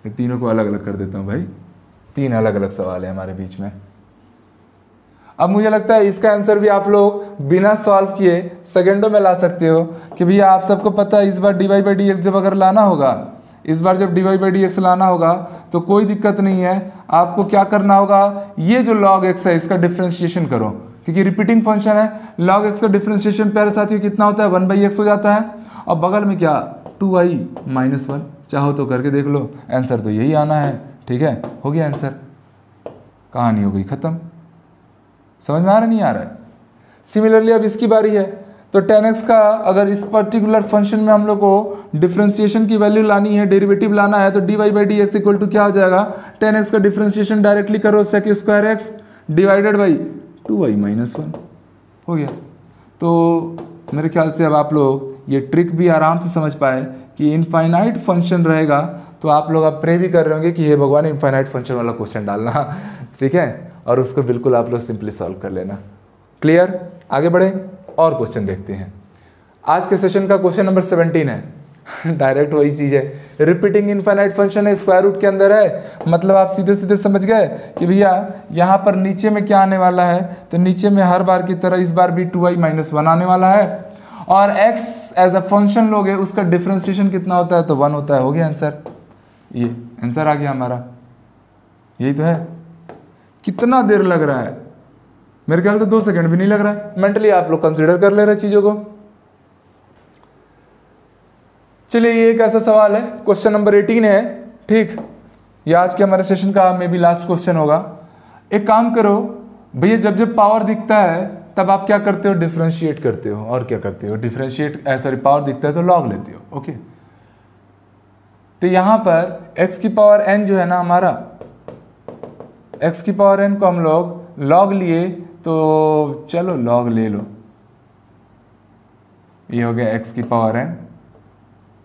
S1: मैं तीनों को अलग अलग कर देता हूँ भाई। तीन अलग अलग सवाल है हमारे बीच में। अब मुझे लगता है इसका आंसर भी आप लोग बिना सॉल्व किए सेकेंडों में ला सकते हो, कि भैया आप सबको पता है इस बार d y by d x जब अगर लाना होगा, इस बार जब d y by d x लाना होगा तो कोई दिक्कत नहीं है। आपको क्या करना होगा, ये जो लॉग एक्स है, इसका डिफ्रेंशिएशन करो, क्योंकि रिपीटिंग फ़ंक्शन है। लॉग एक्स का डिफ्रेंशिएशन प्यारे साथियों, कितना होता है? वन बाई एक्स हो जाता है। और बगल में क्या? टू आई माइनस वन चाहो तो करके देख लो। आंसर तो यही आना है। ठीक है? हो गया आंसर कहानी हो गई ख़त्म। समझ में आ रहा नहीं आ रहा है। सिमिलरली अब इसकी बारी है। तो टेन एक्स का अगर इस पर्टिकुलर फ़ंक्शन में हम लोग को डिफ्रेंसिएशन की वैल्यू लानी है डेरिवेटिव लाना है तो d y by d x equal to क्या हो जाएगा? टेन एक्स का डिफ्रेंसिएशन डायरेक्टली करो sec square x divided by two y minus one हो गया। तो मेरे ख्याल से अब आप लोग ये ट्रिक भी आराम से समझ पाए। कि इनफाइनाइट फ़ंक्शन रहेगा तो आप लोग अब प्रे भी कर रहे होंगे कि हे भगवान इनफाइनाइट फ़ंक्शन वाला क्वेश्चन डालना। ठीक है? और उसको बिल्कुल आप लोग सिंपली सॉल्व कर लेना। क्लियर आगे बढ़े, और क्वेश्चन देखते हैं। आज के सेशन का क्वेश्चन नंबर सेवनटीन है। डायरेक्ट वही चीज़ है। रिपीटिंग इनफाइनाइट फ़ंक्शन है स्क्वायर रूट के अंदर है। मतलब आप सीधे सीधे समझ गए कि भैया, यहाँ पर नीचे में क्या आने वाला है? तो नीचे में हर बार की तरह इस बार भी टू आई माइनस वन आने वाला है। और x एज अ फ़ंक्शन लोगे उसका डिफ्रेंसिएशन कितना होता है तो वन होता है, हो गया आंसर ये आंसर आ गया हमारा। यही तो है। कितना देर लग रहा है? मेरे ख्याल से दो सेकंड भी नहीं लग रहा है। मेंटली आप लोग कंसिडर कर ले रहे चीज़ों को। चलिए, ये एक ऐसा सवाल है। क्वेश्चन नंबर एटीन है। ठीक। ये आज के हमारे सेशन का मे बी लास्ट क्वेश्चन होगा। एक काम करो, भैया, जब जब पावर दिखता है तब आप क्या करते हो? डिफ्रेंशिएट करते हो। और क्या करते हो? डिफ्रेंशिएट सॉरी पावर दिखता है तो लॉग लेते हो ओके तो यहाँ पर x की पावर n जो है ना हमारा, x की पावर n को हम लोग लॉग लिए तो चलो लॉग ले लो। ये हो गया x की पावर n,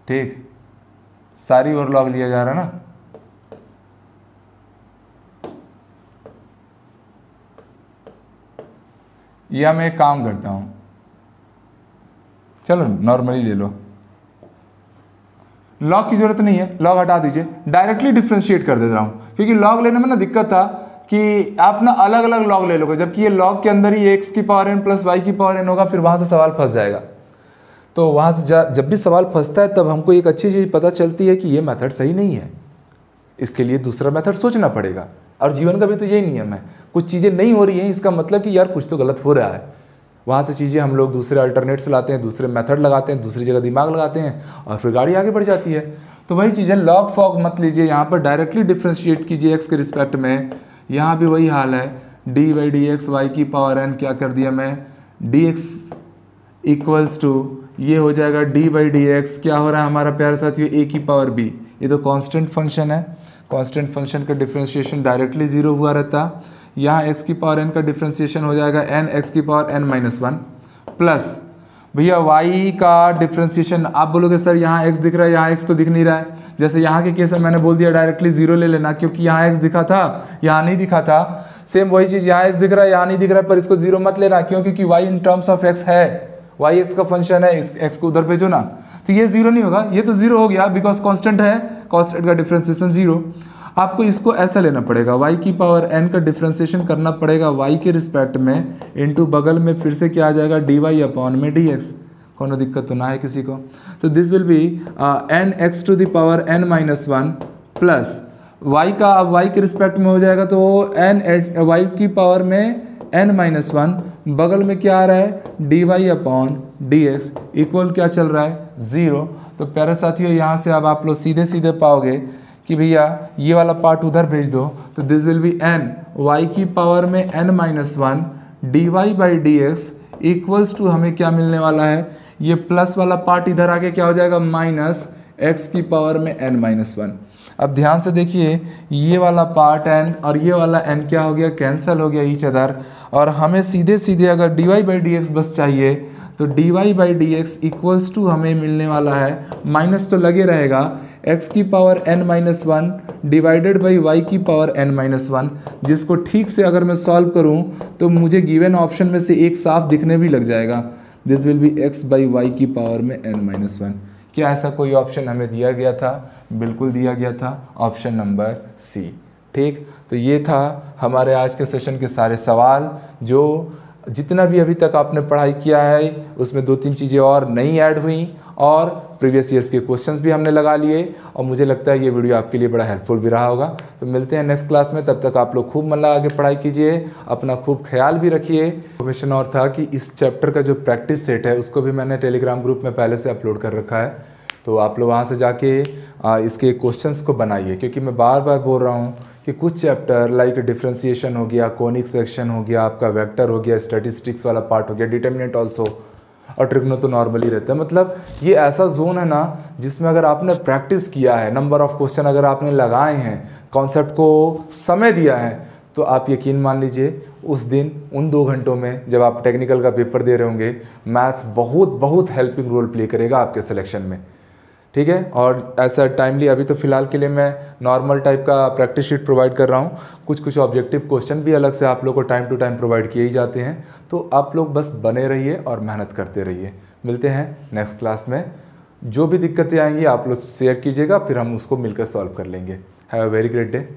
S1: ठीक? सारी ओर लॉग लिया जा रहा ना? या मैं एक काम करता हूँ। चलो नॉर्मली ले लो। लॉग की ज़रूरत नहीं है लॉग हटा दीजिए। डायरेक्टली डिफ्रेंशिएट कर देता हूँ। क्योंकि लॉग लेने में ना दिक्कत था कि आप ना अलग अलग लॉग ले लोगे। जबकि ये लॉग के अंदर ही एक्स की पावर एन प्लस वाई की पावर एन होगा, फिर वहाँ से सवाल फंस जाएगा। तो वहाँ से जब भी सवाल फंसता है, तब हमको एक अच्छी चीज़ पता चलती है कि ये मेथड सही नहीं है। इसके लिए दूसरा मेथड सोचना पड़ेगा। और जीवन का भी तो यही नियम है। कुछ चीज़ें नहीं हो रही हैं, इसका मतलब कि यार कुछ तो गलत हो रहा है। वहाँ से चीज़ें हम लोग दूसरे अल्टरनेट्स लाते हैं, दूसरे मेथड लगाते हैं, दूसरी जगह दिमाग लगाते हैं और फिर गाड़ी आगे बढ़ जाती है। तो वही चीज़ें लॉग फॉग मत लीजिए, यहाँ पर डायरेक्टली डिफ्रेंशिएट कीजिए एक्स के रिस्पेक्ट में। यहाँ भी वही हाल है। D y d x y की पावर एन क्या कर दिया मैं? डी एक्स इक्वल्स टू ये हो जाएगा डी बाई डी एक्स क्या हो रहा है हमारा प्यारे साथियों? ए की पावर बी ये तो कांस्टेंट फ़ंक्शन है। कांस्टेंट फ़ंक्शन का डिफ्रेंशिएशन डायरेक्टली ज़ीरो हुआ रहता, यहाँ एक्स की पावर एन का डिफ्रेंशिएशन हो जाएगा एन एक्स की power n minus one plus भैया वाई का डिफ्रेंशिएशन आप बोलोगे, सर, यहाँ एक्स दिख रहा है, यहाँ एक्स तो दिख नहीं रहा है। जैसे यहाँ के केस में मैंने बोल दिया डायरेक्टली ज़ीरो ले लेना, क्योंकि यहाँ एक्स दिखा था, यहाँ नहीं दिखा था। सेम वही चीज़, यहाँ एक्स दिख रहा है, यहाँ नहीं दिख रहा है, पर इसको ज़ीरो मत लेना, क्यों? क्योंकि y in terms of x है। वाई एक्स का फ़ंक्शन है, इस एक्स को उधर भेजो ना। तो ये ज़ीरो नहीं होगा, ये तो ज़ीरो हो गया बिकॉज़ कॉन्स्टेंट है। कांस्टेंट का डिफ्रेंसिएशन ज़ीरो आपको इसको ऐसा लेना पड़ेगा, y की पावर n का डिफ्रेंसिएशन करना पड़ेगा, y के रिस्पेक्ट में इनटू बगल में फिर से क्या आ जाएगा डी वाई अपॉन में डी एक्स कोनो दिक्कत तो ना है किसी को। तो this will be n x to the power n minus one plus y का, अब y के रिस्पेक्ट में हो जाएगा तो एन एट वाई की पावर में एन माइनस वन बगल में क्या आ रहा है d y upon d x equal क्या चल रहा है ज़ीरो तो प्यारे साथियों, यहाँ से अब आप लोग सीधे सीधे पाओगे कि भैया, ये वाला पार्ट उधर भेज दो। तो this will be n y की पावर में n minus one d y by d x equals to हमें क्या मिलने वाला है? ये प्लस वाला पार्ट इधर आके क्या हो जाएगा? माइनस एक्स की पावर में एन माइनस वन अब ध्यान से देखिए, ये वाला पार्ट एन और ये वाला एन क्या हो गया? कैंसिल हो गया ईच अदर और हमें सीधे सीधे अगर d y by d x बस चाहिए तो d y by d x equals to हमें मिलने वाला है। माइनस तो लगे रहेगा। x की power n minus one divided by y की पावर n माइनस वन जिसको ठीक से अगर मैं सॉल्व करूँ तो मुझे गिवन ऑप्शन में से एक साफ़ दिखने भी लग जाएगा। This will be x by y की पावर में n माइनस वन क्या ऐसा कोई ऑप्शन हमें दिया गया था? बिल्कुल दिया गया था। ऑप्शन नंबर सी ठीक? तो ये था हमारे आज के सेशन के सारे सवाल, जो जितना भी अभी तक आपने पढ़ाई किया है, उसमें दो तीन चीज़ें और नई ऐड हुई और प्रीवियस ईयर्स के क्वेश्चंस भी हमने लगा लिए और मुझे लगता है ये वीडियो आपके लिए बड़ा हेल्पफुल भी रहा होगा। तो मिलते हैं नेक्स्ट क्लास में, तब तक आप लोग खूब मन लगा के पढ़ाई कीजिए, अपना खूब ख्याल भी रखिए। इन्फॉर्मेशन और था कि इस चैप्टर का जो प्रैक्टिस सेट है, उसको भी मैंने टेलीग्राम ग्रुप में पहले से अपलोड कर रखा है। तो आप लोग वहाँ से जाके इसके क्वेश्चंस को बनाइए, क्योंकि मैं बार बार बोल रहा हूँ कि कुछ चैप्टर लाइक डिफ्रेंसिएशन हो गया कॉनिक सेक्शन हो गया, आपका वेक्टर हो गया स्टेटिस्टिक्स वाला पार्ट हो गया डिटर्मिनेंट ऑल्सो और ट्रिग्नो तो नॉर्मली रहता है। मतलब ये ऐसा जोन है ना, जिसमें अगर आपने प्रैक्टिस किया है नंबर ऑफ़ क्वेश्चन अगर आपने लगाए हैं कॉन्सेप्ट को समय दिया है तो आप यकीन मान लीजिए, उस दिन, उन दो घंटों में जब आप टेक्निकल का पेपर दे रहे होंगे मैथ्स बहुत बहुत हेल्पिंग रोल प्ले करेगा आपके सिलेक्शन में। ठीक है? और ऐसा टाइमली अभी तो फ़िलहाल के लिए मैं नॉर्मल टाइप का प्रैक्टिस शीट प्रोवाइड कर रहा हूँ। कुछ कुछ ऑब्जेक्टिव क्वेश्चन भी अलग से आप लोग को टाइम टू टाइम प्रोवाइड किए ही जाते हैं। तो आप लोग बस बने रहिए और मेहनत करते रहिए। मिलते हैं नेक्स्ट क्लास में। जो भी दिक्कतें आएँगी आप लोग शेयर कीजिएगा, फिर हम उसको मिलकर सॉल्व कर लेंगे। Have a very great day